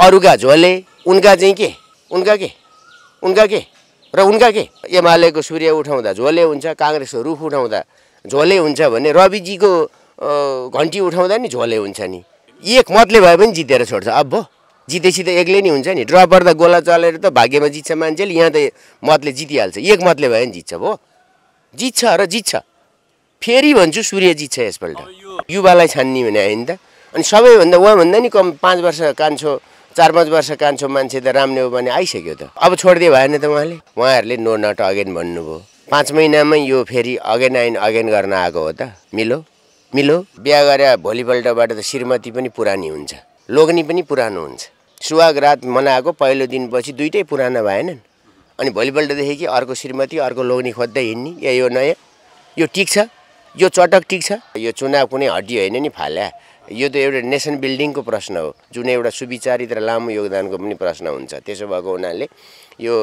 अरूका झोले उनका चाहिँ के? उनका के? उनका के? र उनका के? एमालेको सूर्य उठाउँदा झोले हुन्छ काङ्ग्रेसको रुख उठाउँदा झोले हुन्छ भने रविजीको घन्टी उठाउँदा नि झोले हुन्छ नि। एक मतले भए पनि जितेर छोड्छ। अब भो जितेपछि त एक्लै नि हुन्छ नि। ड्र पर्दा गोला चलेर त भाग्यमा जित्छ मान्छेले यहाँ त मतले जितिहाल्छ। एक मतले भए पनि जित्छ भो। जित्छ र जित्छ। फेरि भन्छु सूर्य जित्छ यसपल्ट। युवालाई छान्ने भने होइन त। अनि सबैभन्दा उहाँभन्दा नि कम पाँच वर्ष कान्छो चार पाँच वर्ष कान्छो मान्छे त राम्ने हो भने आइसक्यो त। अब छोडिदियो भएन त उहाँले। उहाँहरूले नो नट अगेन भन्नुभयो। पाँच महिनामै यो फेरि अगेन आइन अगेन गर्न आएको हो त। मिलो मिलो। बिहा गरे भोलिपल्टबाट त श्रीमती पनि पुरानी हुन्छ। लोग्नी पनि पुरानो हुन्छ। सुहाग रात मनाएको पहिलो दिनपछि दुइटै पुराना भएनन्। अनि भोलिपल्टदेखि कि अर्को श्रीमती अर्को लोग्नी खोज्दै हिँड्ने। ए यो नयाँ। यो टिक छ। यो चटक टिक छ। यो चुनाव कुनै हड्डी होइन नि फाल्या। यो त एउटा नेसन बिल्डिङको प्रश्न हो जुन एउटा सुविचारित र लामो योगदानको पनि प्रश्न हुन्छ। त्यसो भएको हुनाले यो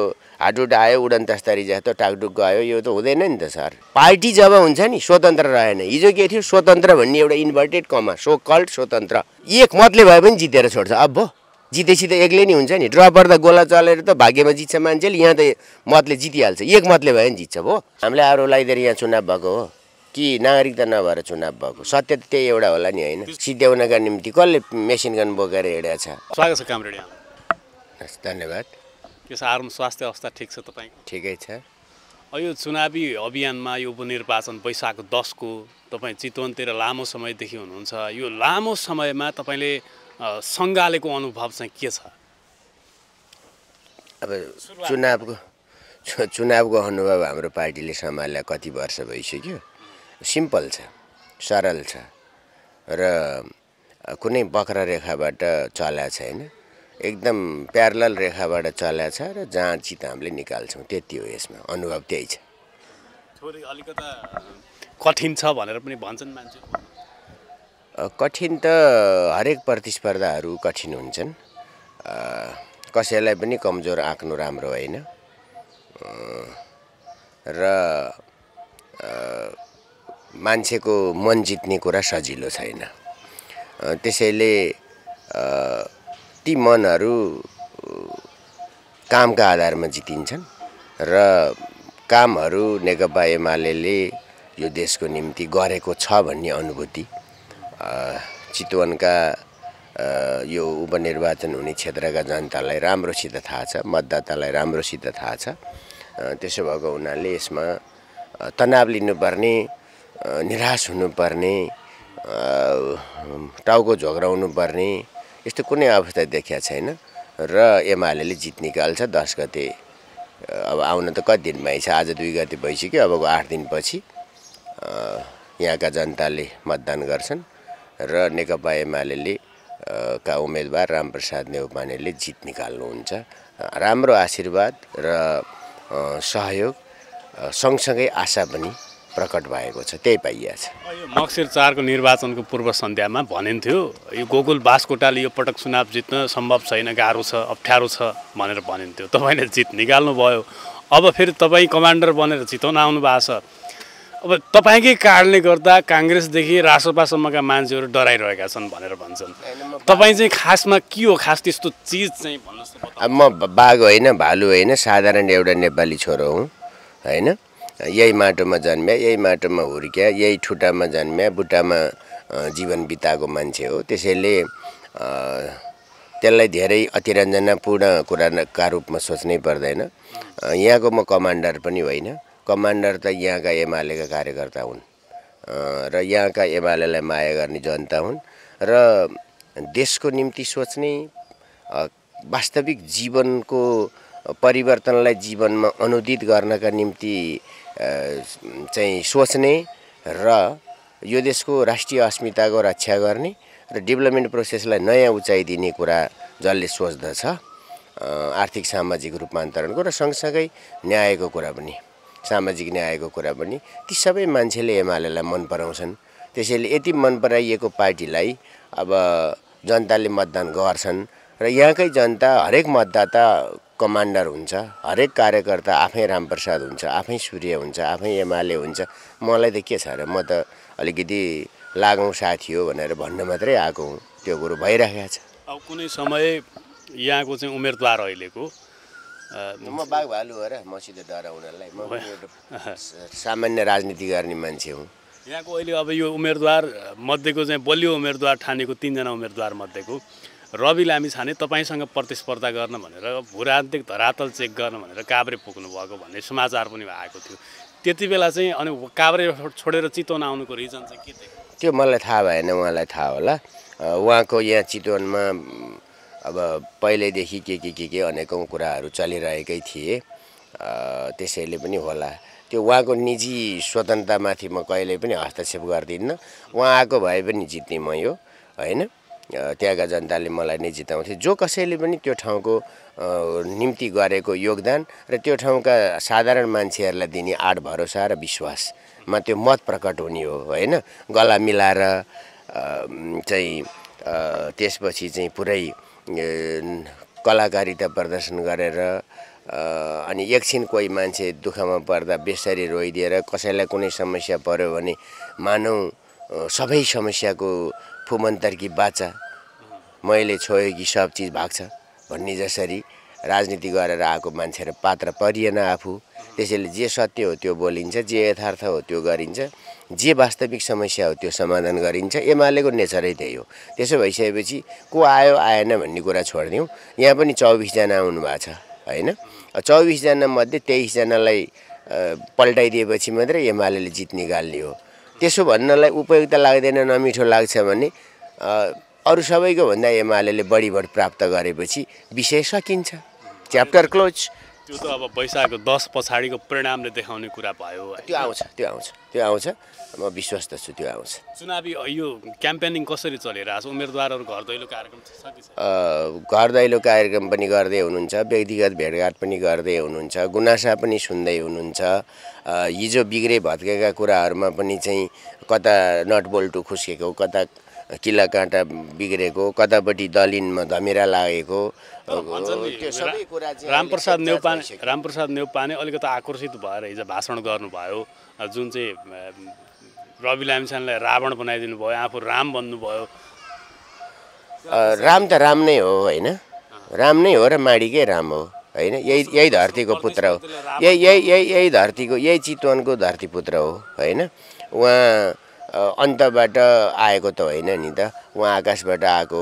हाडुड आयो उडन तस्तारी जस्तो टाकटुक गयो यो त हुँदैन नि त सर। पार्टी जब हुन्छ नि स्वतन्त्र रहेन। हिजो के थियो स्वतन्त्र भन्ने एउटा इन्भर्टेड कमा सो कल्ड स्वतन्त्र। एक मतले भए पनि जितेर छोड्छ। अब भो जितेपछि त एक्लै नि हुन्छ नि। ड्र पर्दा गोला चलेर त भाग्यमा जित्छ मान्छेले यहाँ त मतले जितिहाल्छ। एक मतले भए पनि जित्छ भो। हामीले आरो लगाइदिएर यहाँ चुनाव भएको हो। कि नागरिकता नभएर चुनाव भएको। सत्य त त्यही एउटा होला नि होइन। सिद्ध्याउनका निम्ति कसले मेसिन गन बोकेर हिँडेको छ? स्वागत छ कामरेड धन्यवाद। आर्म स्वास्थ्य अवस्था ठिक छ तपाईँको ठिकै छ। यो चुनावी अभियानमा यो उपनिर्वाचन वैशाख दसको तपाईँ चितवनतिर लामो समयदेखि हुनुहुन्छ। यो लामो समयमा तपाईँले सङ्घालेको अनुभव चाहिँ के छ? अब चुनावको चुनावको अनुभव हाम्रो पार्टीले सम्हाल्दा कति वर्ष भइसक्यो? सिम्पल छ सरल छ र कुनै वक्र रेखाबाट चल्या छैन। एकदम प्यारल रेखाबाट चल्या छ र जहाँ चित हामीले निकाल्छौँ त्यति हो यसमा अनुभव त्यही छ। अलिकता कठिन छ भनेर पनि भन्छन् मान्छे। कठिन त हरेक प्रतिस्पर्धाहरू कठिन हुन्छन्। कसैलाई पनि कमजोर आँक्नु राम्रो होइन। र मान्छेको मन जित्ने कुरा सजिलो छैन। त्यसैले ती मनहरू कामका आधारमा जितिन्छन् र कामहरू नेकपा एमाले यो देशको निम्ति गरेको छ भन्ने अनुभूति चितवनका यो उपनिर्वाचन हुने क्षेत्रका जनतालाई राम्रोसित थाहा छ मतदातालाई राम्रोसित थाहा छ। त्यसो भएको हुनाले यसमा तनाव लिनुपर्ने निराश हुनुपर्ने टाउको झोक्राउनु पर्ने यस्तो कुनै अवस्था देखिया छैन। र एमाले जित निकाल्छ दस गते अब आउन त कति दिन भइछ आज दुई गते भइसक्यो अबको आठ दिनपछि यहाँका जनताले मतदान गर्छन्। र नेकपा एमाले का उम्मेदवार रामप्रसाद नेउपानेले जित निकाल्नुहुन्छ। राम्रो आशीर्वाद र सहयोग सँगसँगै आशा पनि प्रकट भएको छ त्यही पाइएको छ। मक्सिर चारको निर्वाचनको पूर्व सन्ध्यामा भनिन्थ्यो यो गोकुल बासकोटाले यो पटक चुनाव जित्न सम्भव छैन गाह्रो छ अप्ठ्यारो छ भनेर भनिन्थ्यो। तपाईँले जित निकाल्नु भयो अब फेरि तपाईँ कमान्डर बनेर चितवन आउनु भएको छ। अब तपाईँकै कारणले गर्दा काङ्ग्रेसदेखि रासोपासम्मका मान्छेहरू डराइरहेका छन् भनेर भन्छन्। तपाईँ चाहिँ खासमा के हो खास त्यस्तो चिज चाहिँ भन्नुहोस् म बाघ होइन भालु होइन साधारण एउटा नेपाली छोरो हुँ होइन? यही माटोमा जन्म्या यही माटोमा हुर्क्या यही ठुटामा जन्म्या बुट्टामा जीवन बिताएको मान्छे हो। त्यसैले त्यसलाई धेरै अतिरञ्जनापूर्ण कुराका रूपमा सोच्नै पर्दैन। यहाँको म कमान्डर पनि होइन। कमान्डर त यहाँका एमालेका कार्यकर्ता हुन्। र यहाँका एमालेलाई माया गर्ने जनता हुन्। र देशको निम्ति सोच्ने वास्तविक जीवनको परिवर्तनलाई जीवनमा अनुदित गर्नका निम्ति चाहिँ सोच्ने र यो देशको राष्ट्रिय अस्मिताको रक्षा गर्ने र डेभलपमेन्ट प्रोसेसलाई नयाँ उचाइ दिने कुरा जसले सोच्दछ आर्थिक सामाजिक रूपान्तरणको र सँगसँगै न्यायको कुरा पनि सामाजिक न्यायको कुरा पनि ती सबै मान्छेले एमालेलाई मन पराउँछन्। त्यसैले यति मन पराइएको पार्टीलाई अब जनताले मतदान गर्छन् र यहाँकै जनता हरेक मतदाता कमान्डर हुन्छ हरेक कार्यकर्ता आफै रामप्रसाद हुन्छ आफै सूर्य हुन्छ आफै एमाले हुन्छ। मलाई त के छ र म त अलिकति लागौँ साथी हो भनेर भन्न मात्रै आएको हुँ। त्यो कुरो भइरहेको छ। अब कुनै समय यहाँको चाहिँ उम्मेदवार अहिलेको म बाघ भालु हो र मसित डराउनलाई म पनि एउटा सामान्य राजनीति गर्ने मान्छे हुँ। यहाँको अहिले अब यो उम्मेदवार मध्येको चाहिँ बलियो उम्मेदवार ठानेको तिनजना उम्मेदवार मध्येको। रवि लामिछाने तपाईँसँग प्रतिस्पर्धा गर्न भनेर भूराजनीतिक धरातल चेक गर्न भनेर काभ्रे पुग्नु भएको भन्ने समाचार पनि आएको थियो। त्यति बेला चाहिँ अनि काभ्रे छोडेर चितवन आउनुको रिजन चाहिँ के थियो? त्यो मलाई थाहा भएन उहाँलाई थाहा होला। उहाँको यहाँ चितवनमा अब पहिल्यैदेखि के के के के अनेकौँ कुराहरू चलिरहेकै थिए। त्यसैले पनि होला। त्यो उहाँको निजी स्वतन्त्रतामाथि म कहिल्यै पनि हस्तक्षेप गर्दिनँ। उहाँ आएको भए पनि जित्ने म यो होइन? त्यहाँका जनताले मलाई नै जिताउँथे। जो कसैले पनि त्यो ठाउँको निम्ति गरेको योगदान र त्यो ठाउँका साधारण मान्छेहरूलाई दिने आड भरोसा र विश्वासमा त्यो मत प्रकट हुने हो होइन? गला मिलाएर चाहिँ त्यसपछि चाहिँ पुरै कलाकारिता प्रदर्शन गरेर अनि एकछिन कोही मान्छे दुःखमा पर्दा बेसरी रोइदिएर कसैलाई कुनै समस्या पर्यो भने मानौ सबै समस्याको फुमन्तर्की बाचा मैले छोयो कि सब चिज भाग्छ। भन्ने जसरी राजनीति गरेर आएको मान्छे र पात्र परिएन आफू। त्यसैले जे सत्य हो त्यो बोलिन्छ जे यथार्थ हो त्यो गरिन्छ। जे वास्तविक समस्या हो त्यो समाधान गरिन्छ। एमालेको नेचरै त्यही हो। त्यसो भइसकेपछि को आयो आएन भन्ने कुरा छोडिदिउँ। यहाँ पनि चौबिसजना आउनु भएको छ होइन? चौबिसजना मध्ये तेइसजनालाई पल्टाइदिएपछि मात्रै एमाले जित निकाल्ने हो। त्यसो भन्नलाई उपयुक्त लाग्दैन नमिठो लाग्छ भने अरू सबैको भन्दा एमाले बढी भोट प्राप्त गरेपछि विषय सकिन्छ। च्याप्टर क्लोज त्यो त अब वैशाखको दस पछाडिको परिणामले देखाउने कुरा भयो। त्यो आउँछ त्यो आउँछ त्यो आउँछ। म विश्वस्त छु त्यो आउँछ। चुनावी यो क्याम्पेनिङ कसरी चलिरहेको छ? उम्मेदवारहरू घर दैलो कार्यक्रम घर दैलो कार्यक्रम पनि गर्दै हुनुहुन्छ व्यक्तिगत भेटघाट पनि गर्दै हुनुहुन्छ गुनासा पनि सुन्दै हुनुहुन्छ। हिजो बिग्रे भत्केका कुराहरूमा पनि चाहिँ कता नटबोल्टु खुस्केको कता किल्ला काँटा बिग्रेको कतापट्टि दलिनमा धमिरा लागेको। त्यो सबै कुरा रामप्रसाद भइसक्यो। रामप्रसाद नेउपाने अलिकति आकर्षित भएर हिजो भाषण गर्नुभयो। जुन चाहिँ रवि लामिछानेलाई रावण बनाइदिनु भयो आफू राम बन्नुभयो अ, राम त राम नै हो होइन? राम नै हो र माडीकै राम हो होइन? यही यही धरतीको पुत्र हो। यही यही यही यही धरतीको यही चितवनको धरतीपुत्र हो होइन? उहाँ अन्तबाट आएको त होइन नि त। उहाँ आकाशबाट आएको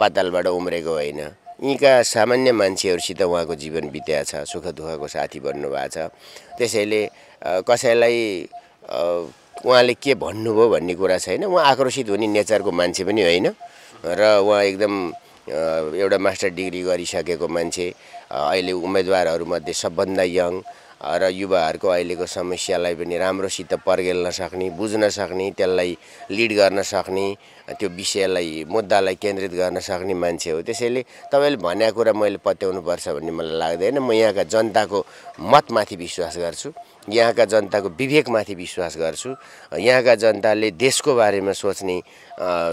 पातालबाट उम्रेको होइन। यीका सामान्य मान्छेहरूसित उहाँको जीवन बित्या छ सुख दुःखको साथी बन्नुभएको छ। त्यसैले कसैलाई उहाँले के भन्नुभयो भन्ने कुरा छैन। उहाँ आक्रोशित हुने नेचरको मान्छे पनि होइन। र उहाँ एकदम एउटा मास्टर डिग्री गरिसकेको मान्छे। अहिले उम्मेदवारहरूमध्ये सबभन्दा यङ। र युवाहरूको अहिलेको समस्यालाई पनि राम्रोसित पर्गेल्न सक्ने बुझ्न सक्ने त्यसलाई लिड गर्न सक्ने त्यो विषयलाई मुद्दालाई केन्द्रित गर्न सक्ने मान्छे हो। त्यसैले तपाईँले भनेको कुरा मैले पत्याउनुपर्छ भन्ने मलाई लाग्दैन। म यहाँका जनताको मतमाथि विश्वास गर्छु। यहाँका जनताको विवेकमाथि विश्वास गर्छु। यहाँका जनताले देशको बारेमा सोच्ने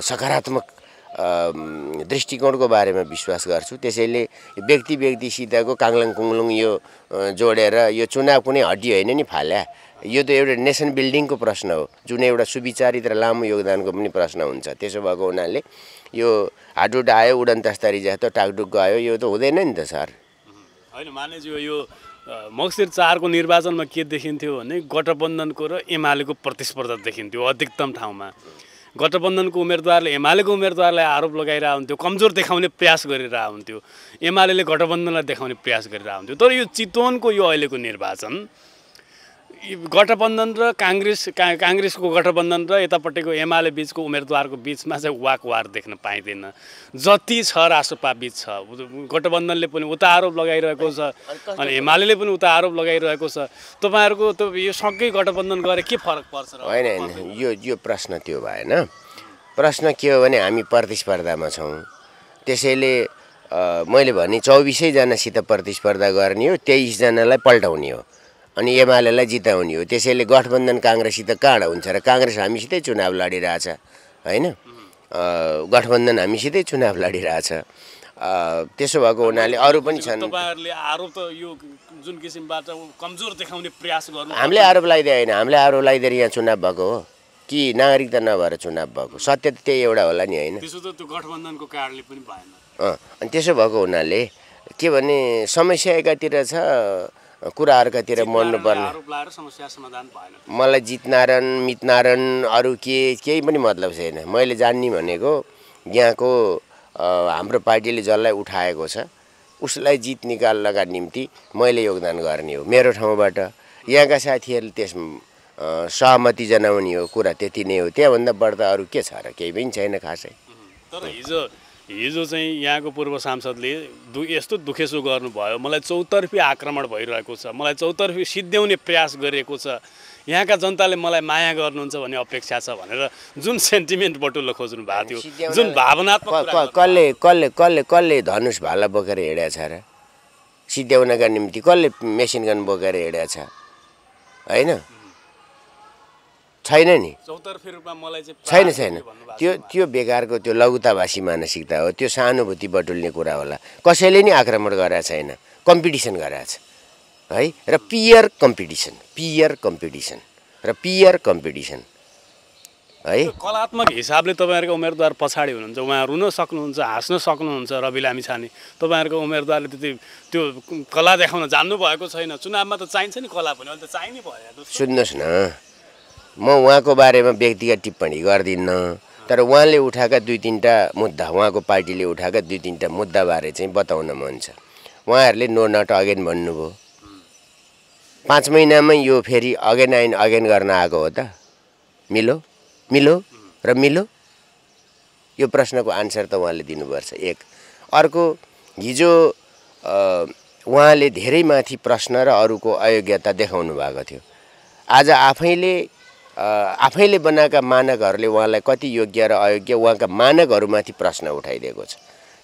सकारात्मक दृष्टिकोणको बारेमा विश्वास गर्छु। त्यसैले व्यक्ति व्यक्तिसितको काङ्लाङ कुङ्लुङ यो जोडेर यो चुनाव कुनै हड्डी होइन नि फाल्या। यो त एउटा नेसन बिल्डिङको प्रश्न हो। जुन एउटा सुविचारित र लामो योगदानको पनि प्रश्न हुन्छ। त्यसो भएको हुनाले यो हाडुड आयो उडन तस्तरी जस्तो टाकटुक गयो यो त हुँदैन नि त सर। होइन मानेज्यू यो अ, मङ्सिर चारको निर्वाचनमा के देखिन्थ्यो भने गठबन्धनको र एमालेको प्रतिस्पर्धा देखिन्थ्यो अधिकतम ठाउँमा। गठबन्धनको उम्मेदवारले एमालेको उम्मेदवारलाई आरोप लगाइरहेको हुन्थ्यो कमजोर देखाउने प्रयास गरिरहेको हुन्थ्यो। एमाले गठबन्धनलाई देखाउने प्रयास गरिरहेको हुन्थ्यो। तर यो चितवनको यो अहिलेको निर्वाचन गठबन्धन र काङ्ग्रेस काङ्ग्रेसको गठबन्धन र यतापट्टिको एमाले बिचको उम्मेदवारको बिचमा चाहिँ वाक वार देख्न पाइँदैन। जति छ रासोपा बिच छ। गठबन्धनले पनि उता आरोप लगाइरहेको छ अनि एमाले पनि उता आरोप लगाइरहेको छ। तपाईँहरूको त यो सँगै गठबन्धन गरे के फरक पर्छ होइन होइन। यो यो प्रश्न त्यो भएन। प्रश्न के हो भने हामी प्रतिस्पर्धामा छौँ। त्यसैले मैले भने चौबिसैजनासित प्रतिस्पर्धा गर्ने हो तेइसजनालाई पल्टाउने हो। अनि एमालेलाई जिताउने हो। त्यसैले गठबन्धन काङ्ग्रेससित कहाँ हुन्छ र काङ्ग्रेस हामीसितै चुनाव लडिरहेछ होइन? गठबन्धन हामीसितै चुनाव लडिरहेछ। त्यसो भएको हुनाले अरू पनि छन्। आरोप त यो जुन किसिमबाट कमजोर देखाउने प्रयास गर्नु हामीले आरोप लगाइदिए होइन। हामीले आरोप लगाइदिएर यहाँ चुनाव भएको हो। कि नागरिकता नभएर चुनाव भएको? सत्य त त्यही एउटा होला नि होइन। त्यसो त त्यो गठबन्धनको कारणले पनि भएन। अँ अनि त्यसो भएको हुनाले के भने समस्या एकातिर छ। कुरा अर्कातिर मर्नुपर्ने मलाई जितनारायण मितनारायण अरू के केही पनि मतलब छैन। मैले जान्ने भनेको यहाँको हाम्रो पार्टीले जसलाई उठाएको छ उसलाई जित निकाल्नका निम्ति मैले योगदान गर्ने हो। मेरो ठाउँबाट। यहाँका साथीहरूले त्यस सहमति जनाउने हो कुरा त्यति नै हो। त्यहाँभन्दा बढ्दा अरू के छ र? केही पनि छैन खासै। तर हिजो हिजो चाहिँ यहाँको पूर्व सांसदले दु यस्तो दुखेसो गर्नुभयो। मलाई चौतर्फी आक्रमण भइरहेको छ। मलाई चौतर्फी सिद्ध्याउने प्रयास गरिएको छ। यहाँका जनताले मलाई माया गर्नुहुन्छ भन्ने अपेक्षा छ भनेर जुन सेन्टिमेन्ट बटुल्न खोज्नु भएको थियो जुन भावनात्मक कसले कसले कसले कसले धनुष भाला बोकेर हिँडेको छ र? सिद्ध्याउनका निम्ति कसले मेसिन गन बोकेर हिँडेको छ? होइन? छैन नि। छैन छैन। त्यो। त्यो बेकारको त्यो लघुताभाषी मानसिकता हो त्यो सहानुभूति बटुल्ने कुरा होला। कसैले नि आक्रमण गरेको छैन कम्पिटिसन गरेको छ। है? र पियर कम्पिटिसन पियर कम्पिटिसन र पियर कम्पिटिसन। है? कलात्मक हिसाबले तपाईँहरूको उम्मेदवार पछाडि हुनुहुन्छ उहाँ रुन सक्नुहुन्छ हाँस्न सक्नुहुन्छ रवि लामिछाने। तपाईँहरूको उम्मेदवारले त्यति त्यो कला देखाउन जान्नुभएको छैन। चुनावमा त चाहिन्छ नि कला पनि अहिले त चाहिने भयो। सुन्नुहोस् न। म उहाँको बारेमा व्यक्तिगत टिप्पणी गर्दिनँ तर उहाँले उठाएका दुई तिनवटा मुद्दा उहाँको पार्टीले उठाएका दुई तिनवटा मुद्दाबारे चाहिँ बताउन मन छ। उहाँहरूले नो नट अगेन भन्नुभयो। पाँच महिनामै यो फेरि अगेन आइन अगेन गर्न आएको हो त। मिलो? मिलो? र मिलो? यो प्रश्नको आन्सर त उहाँले दिनुपर्छ। एक। अर्को हिजो उहाँले धेरै माथि प्रश्न र अरूको अयोग्यता देखाउनु भएको थियो। आज आफैले आफैले बनाएका मानकहरूले उहाँलाई कति योग्य र अयोग्य उहाँका मानकहरूमाथि प्रश्न उठाइदिएको छ।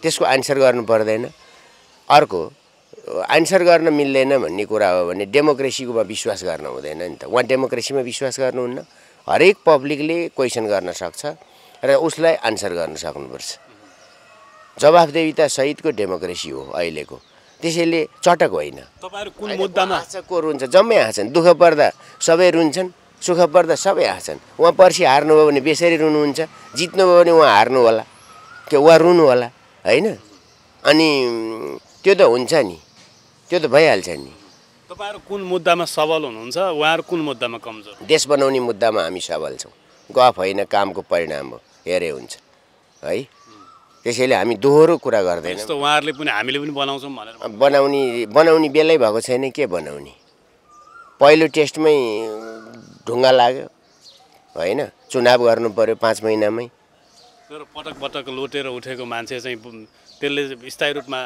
त्यसको आन्सर गर्नु पर्दैन। अर्को आन्सर गर्न मिल्दैन भन्ने कुरा हो भने डेमोक्रेसीकोमा विश्वास गर्न हुँदैन नि त। उहाँ डेमोक्रेसीमा विश्वास गर्नुहुन्न? हरेक पब्लिकले क्वेसन गर्न सक्छ र उसलाई आन्सर गर्न सक्नुपर्छ। सहितको डेमोक्रेसी हो अहिलेको। त्यसैले चटक होइन। तपाईँहरू कुन मुद्दामा? हाँसेको रुन्छ जम्मै हाँस्छन् दुःख पर्दा सबै रुन्छन्। सुख पर्दा सबै हाँस्छन् उहाँ पर्सि हार्नुभयो भने बेसरी रुनुहुन्छ जित्नुभयो भने उहाँ हार्नु होला के उहाँ रुनु होला होइन? अनि त्यो त हुन्छ नि त्यो त भइहाल्छ नि। तपाईँहरू कुन मुद्दामा सबल हुनुहुन्छ? उहाँहरू कुन मुद्दामा कमजोर? देश बनाउने मुद्दामा हामी सबल छौँ। गफ होइन कामको परिणाम हो हेरे हुन्छ है? त्यसैले हामी दोहोरो कुरा गर्दैनौँ। उहाँहरूले पनि हामीले पनि बनाउँछौँ भनेर। बनाउने बनाउने बेलै भएको छैन के बनाउने? पहिलो टेस्टमै ढुङ्गा लाग्यो। होइन? चुनाव गर्नु पऱ्यो पाँच महिनामै। तर पटक पटक लोटेर उठेको मान्छे चाहिँ त्यसले स्थायी रूपमा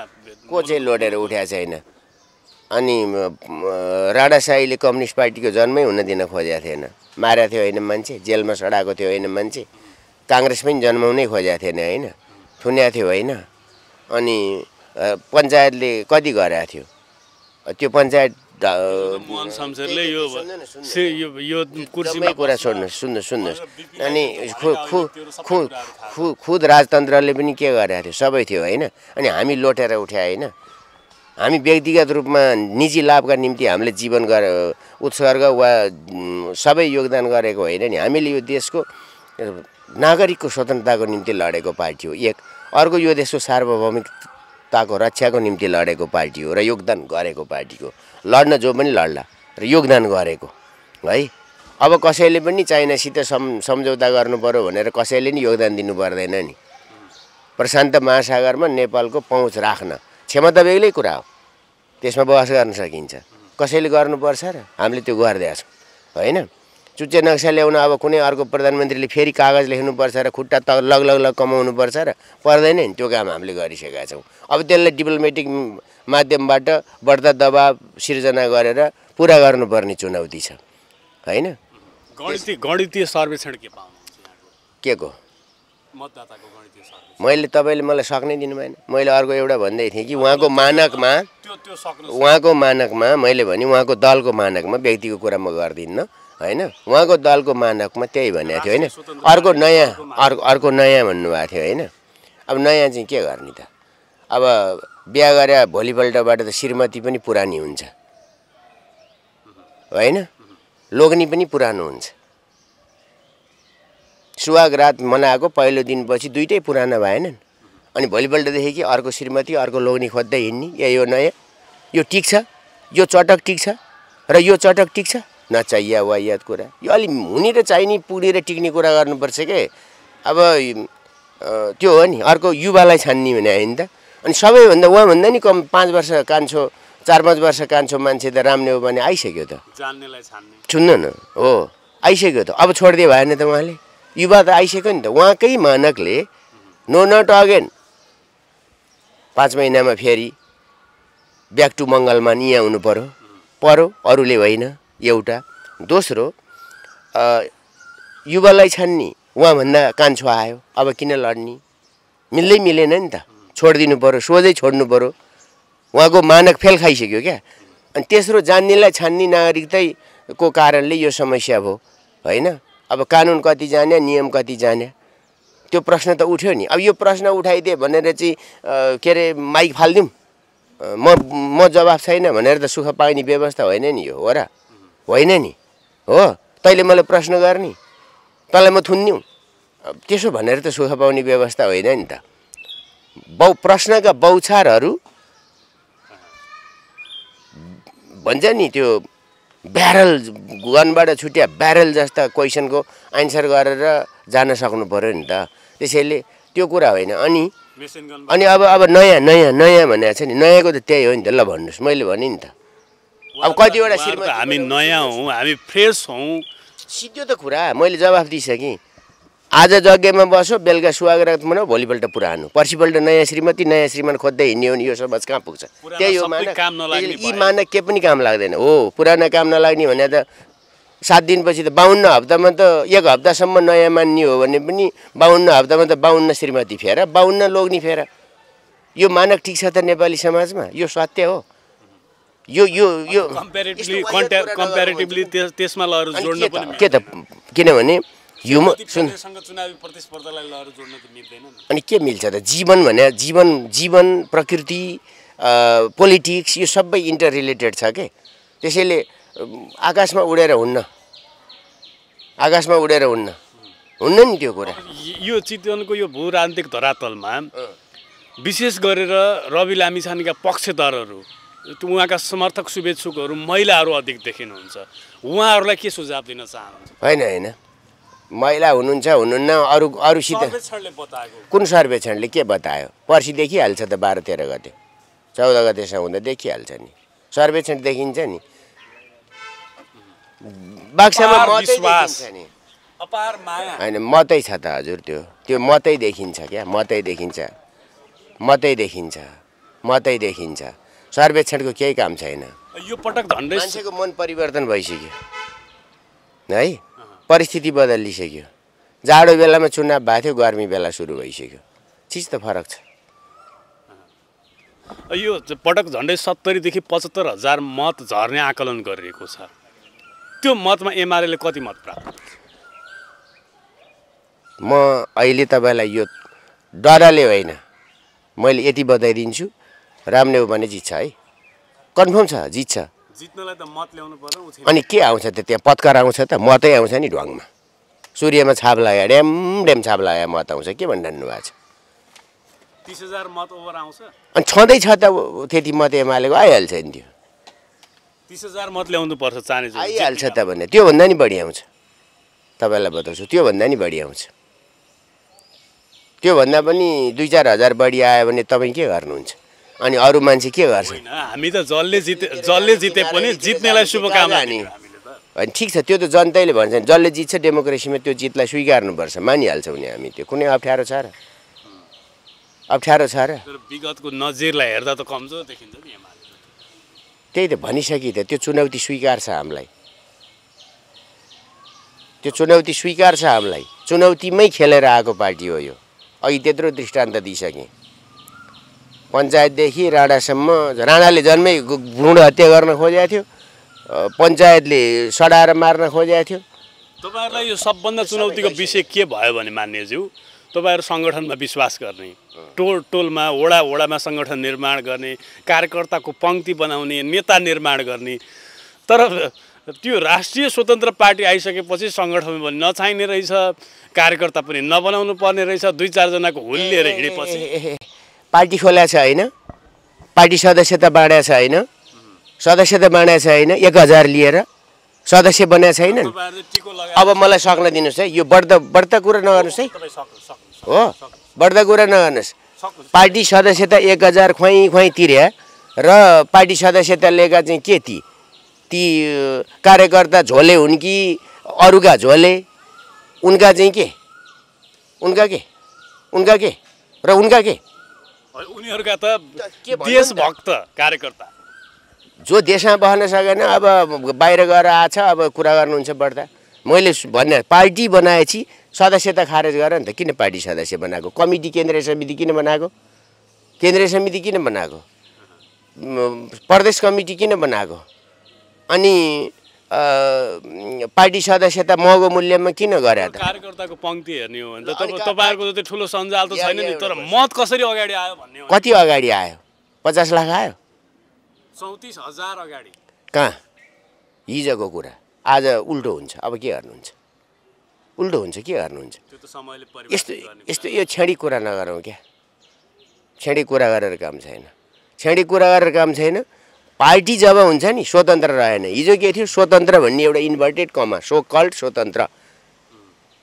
को चाहिँ लोडेर उठ्या छैन? अनि राणाशाहीले कम्युनिस्ट पार्टीको जन्मै हुन दिन खोजेको थिएन। मारेको थियो होइन मान्छे जेलमा सडाएको थियो होइन मान्छे। काङ्ग्रेस पनि जन्माउनै खोजेको थिएन होइन? थुन्या थियो होइन? अनि पञ्चायतले कति गरेको थियो? त्यो पञ्चायत मोहन शमशेरले यो यो यो कुर्सीमा कुरा छोड्नुहोस् सुन्नुहोस् सुन्नुहोस् अनि खु खु खु खु खुद राजतन्त्रले पनि के गरेको थियो? सबै थियो होइन? अनि हामी लोटेर उठ्या होइन? हामी व्यक्तिगत रूपमा निजी लाभका निम्ति हामीले जीवन गरे उत्सर्ग वा सबै योगदान गरेको होइन नि। हामीले यो देशको नागरिकको स्वतन्त्रताको निम्ति लडेको पार्टी हो। एक अर्को यो देशको सार्वभौमिकताको रक्षाको निम्ति लडेको पार्टी हो र योगदान गरेको पार्टी हो लड्न जो पनि लड्ला र योगदान गरेको है? अब कसैले पनि चाइनासित सम् सम्झौता गर्नु पऱ्यो भनेर कसैले नि योगदान दिनु पर्दैन नि। प्रशान्त महासागरमा नेपालको पहुँच राख्न क्षमता बेग्लै कुरा हो। त्यसमा बहस गर्न सकिन्छ। कसैले गर्नुपर्छ र हामीले त्यो गरिदिएका छौँ होइन? चुच्चे नक्सा ल्याउन अब कुनै अर्को प्रधानमन्त्रीले फेरि कागज लेख्नुपर्छ र खुट्टा त लग लग लग कमाउनुपर्छ र पर्दैन नि त्यो काम हामीले गरिसकेका छौँ। अब त्यसलाई डिप्लोमेटिक माध्यमबाट बढ्दा दबाब सिर्जना गरेर पुरा गर्नुपर्ने चुनौती छ। होइन? गणितीय सर्वेक्षण के के को? मैले तपाईँले मलाई सक्नै दिनु भएन। मैले अर्को एउटा भन्दै थिएँ कि उहाँको मानकमा उहाँको मानकमा मैले भने उहाँको दलको मानकमा व्यक्तिको कुरा म गर्दिनँ होइन? उहाँको दलको मानकमा त्यही भनेको थियो होइन? अर्को नयाँ अर्को अर्को नयाँ भन्नुभएको थियो होइन? अब नयाँ चाहिँ के गर्ने त? अब बिहा गरे भोलिपल्टबाट त श्रीमती पनि पुरानी हुन्छ। होइन? लोग्नी पनि पुरानो हुन्छ। सुहाग रात मनाएको पहिलो दिनपछि दुइटै पुराना भएनन्। अनि भोलिपल्टदेखि कि अर्को श्रीमती अर्को लोग्ने खोज्दै हिँड्ने। ए यो नयाँ? यो टिक छ? यो चटक टिक छ? र यो चटक टिक छ? नचाहिया वाहियात कुरा। यो अलि हुने र चाहिने पुग्ने र टिक्ने कुरा गर्नुपर्छ के? अब त्यो हो नि अर्को युवालाई छान्ने भने होइन त। अनि सबैभन्दा उहाँभन्दा नि कम पाँच वर्ष कान्छो चार पाँच वर्ष कान्छो मान्छे त रामदेव भने आइसक्यो त। सुन्नु न हो आइसक्यो त। अब छोडिदिए भएन त उहाँले। युवा त आइसक्यो नि त। उहाँकै मानकले नो नट अगेन पाँच महिनामा फेरि ब्याक टु मङ्गलमा नि यहाँ आउनु पऱ्यो पऱ्यो अरूले होइन एउटा। दोस्रो युवालाई छान्ने। उहाँभन्दा कान्छो आयो। अब किन लड्ने? मिल्दै मिलेन नि त। छोडिदिनु पऱ्यो सोझै छोड्नु पऱ्यो उहाँको मानक फेल खाइसक्यो क्या। अनि तेस्रो जान्नेलाई छान्ने नागरिकतैको कारणले यो समस्या भयो? होइन? अब कानुन कति जान्या नियम कति जान्या? त्यो प्रश्न त उठ्यो नि। अब यो प्रश्न उठाइदिए भनेर चाहिँ के अरे माइक फालिदिउँ? म म जवाफ छैन भनेर त सुख पाइने व्यवस्था होइन नि यो हो र? होइन नि? हो? तैँले मलाई प्रश्न गर्ने। तँलाई म अब त्यसो भनेर त सुख पाउने व्यवस्था होइन नि त। बौ प्रश्नका बौछारहरू भन्छ नि त्यो ब्यारल गनबाट छुट्या ब्यारल जस्ता क्वेसनको एन्सर गरेर जान सक्नु पऱ्यो नि त। त्यसैले त्यो कुरा होइन। अनि अनि अब अब नयाँ नयाँ नयाँ भनेको छ नि। नयाँको त त्यही हो नि त। ल भन्नुहोस्। मैले भनेँ नि त। अब कतिवटा हामी नयाँ हौँ हामी फ्रेस हौँ। सिधो त कुरा। मैले जवाफ दिइसकेँ। आज जग्गामा बसो बेलुका सुहागरात मनाऊ भोलिपल्ट पुरानो पर्सिपल्ट नयाँ श्रीमती नयाँ श्रीमान खोज्दै हिँड्ने हो भने यो समाज कहाँ पुग्छ? त्यही हो त्यसैले यी। मानक के पनि काम लाग्दैन। हो पुरानो काम नलाग्ने भने त सात दिनपछि त बाहुन्न हप्तामा त एक हप्तासम्म नयाँ मान्ने हो भने पनि बाहुन्न हप्तामा त बाहुन्न श्रीमती फेर बाहुन्न लोग्ने फेर। यो मानक ठिक छ त नेपाली समाजमा? यो सत्य हो। यो यो यो कम्पेरिटिभली त्यसमा के त? किनभने ह्युमन सुन। अनि के मिल्छ त? जीवन भने जीवन जीवन प्रकृति पोलिटिक्स यो सबै इन्टर रिलेटेड छ के? त्यसैले आकाशमा उडेर हुन्न। आकाशमा उडेर हुन्न। हुन्न नि त्यो कुरा। य- चितवनको यो भू राजनीतिक धरातलमा विशेष गरेर रवि लामिछानेका पक्षधरहरू उहाँका समर्थक शुभेच्छुकहरू महिलाहरू अधिक देखिनुहुन्छ। उहाँहरूलाई के सुझाव दिन चाहनुहुन्छ? होइन होइन। महिला हुनुहुन्छ हुनुहुन्न अरू अरूसित कुन सर्वेक्षणले के बतायो? पर्सि देखिहाल्छ त बाह्र तेह्र गते। चौध गतेसम्म हुँदा देखिहाल्छ नि। सर्वेक्षण देखिन्छ नि। बाक्सामा होइन मतै छ त हजुर त्यो। त्यो मतै देखिन्छ क्या? मतै देखिन्छ। मतै देखिन्छ। मतै देखिन्छ। सर्वेक्षणको केही काम छैन। यो पटक मान्छेको मन परिवर्तन भइसक्यो। है? परिस्थिति बदलिसक्यो। जाडो बेलामा चुनाव भएको थियो गर्मी बेला सुरु भइसक्यो। चिज त फरक छ। यो पटक झन्डै सत्तरीदेखि पचहत्तर हजार मत झर्ने आकलन गरिएको छ। त्यो मतमा एमआरएले कति मत प्राप्त? म अहिले तपाईँलाई यो डराले होइन। मैले यति बताइदिन्छु। रामदेव भने जित्छ है। कन्फर्म छ? जित्छ जित्नलाई त मत ल्याउनु पर्यो उ छैन। अनि के आउँछ त त्यहाँ? पत्कर आउँछ त? मतै आउँछ नि ढुवाङमा। सूर्यमा छाप लगायो ड्याम ड्याम छाप लगायो मत आउँछ। के भनिरहनु भएको छ? तिस हजार मत ओभर आउँछ। अनि छँदैछ त त्यति मत एमालेको आइहाल्छ नि त्यो। तिस हजार मत ल्याउनु पर्छ चाने आइहाल्छ त भने त्योभन्दा नि बढी आउँछ। तपाईँलाई बताउँछु त्योभन्दा नि बढी आउँछ। त्योभन्दा पनि दुई चार हजार बढी आयो भने तपाईँ के गर्नुहुन्छ? अनि अरू मान्छे के गर्छ? हामी त जसले जिते जसले जिते पनि जित्नेलाई शुभकामना नि। अनि ठिक छ त्यो त जनताले भन्छ जसले जित्छ डेमोक्रेसीमा त्यो जितलाई स्वीकार्नुपर्छ। मानिहाल्छौँ नि हामी त्यो। कुनै अप्ठ्यारो छ र? अप्ठ्यारो छ र? विगतको नजिरलाई हेर्दा त कमजोर देखिन्छ नि त्यही त भनिसकेँ त त्यो चुनौती स्वीकार छ हामीलाई। त्यो चुनौती स्वीकार छ हामीलाई। चुनौतीमै खेलेर आएको पार्टी हो यो। अघि त्यत्रो दृष्टान्त दिइसकेँ। पञ्चायतदेखि राणासम्म राणाले जन्मै भ्रूण हत्या गर्न खोजेको थियो। पञ्चायतले सडाएर मार्न खोजेको थियो। तपाईँहरूलाई यो सबभन्दा चुनौतीको विषय के भयो भने मान्यज्यू? तपाईँहरू सङ्गठनमा विश्वास गर्ने टोल टोलमा वडा वडामा सङ्गठन निर्माण गर्ने कार्यकर्ताको पङ्क्ति बनाउने नेता निर्माण गर्ने। तर त्यो राष्ट्रिय स्वतन्त्र पार्टी आइसकेपछि सङ्गठन पनि नचाहिने रहेछ कार्यकर्ता पनि नबनाउनु पर्ने रहेछ दुई चारजनाको हुल लिएर हिँडेपछि। पार्टी खोल्या छ होइन? पार्टी सदस्यता बाँड्या छ होइन? सदस्यता बाँड्या छ होइन? एक हजार लिएर सदस्य बनाएको छैन अब मलाई सक्न दिनुहोस् है यो बढ्दा बढ्दा कुरा नगर्नुहोस् है। हो? बढ्दा कुरा नगर्नुहोस्। पार्टी सदस्यता एक हजार खुवाइ खुवाइ तिर्या र पार्टी सदस्यता लिएका चाहिँ के ती? ती कार्यकर्ता झोले हुन् कि अरूका झोले? उनका चाहिँ के? उनका के? उनका के? र उनका के? उनीहरूका त? देशभक्त कार्यकर्ता। जो देशमा बस्न सकेन अब बाहिर गएर आछ अब कुरा गर्नुहुन्छ बढ्दा। मैले भन्ने पार्टी बनाएपछि सदस्यता खारेज गर नि त। किन पार्टी सदस्य बनाएको? कमिटी केन्द्रीय समिति किन बनाएको? केन्द्रीय समिति किन बनाएको? प्रदेश कमिटी किन बनाएको? अनि पार्टी सदस्यता महँगो मूल्यमा किन गरे त? कार्यकर्ताको पङ्क्ति हेर्ने हो भने त तपाईँहरूको जति ठुलो सञ्जाल त छैन नि तर। मत कसरी अगाडि आयो भन्ने कति अगाडि आयो? पचास लाख आयो? चौतिस हजार अगाडि। कहाँ? हिजोको कुरा। आज उल्टो हुन्छ। अब के गर्नुहुन्छ? उल्टो हुन्छ। के गर्नुहुन्छ? यस्तो यस्तो यो छेडी कुरा नगरौँ क्या। छेडी कुरा गरेर काम छैन। छेडी कुरा गरेर काम छैन। पार्टी जब हुन्छ नि स्वतन्त्र रहेन। हिजो के थियो स्वतन्त्र भन्ने एउटा इन्भर्टेड कमा सो कल्ड स्वतन्त्र।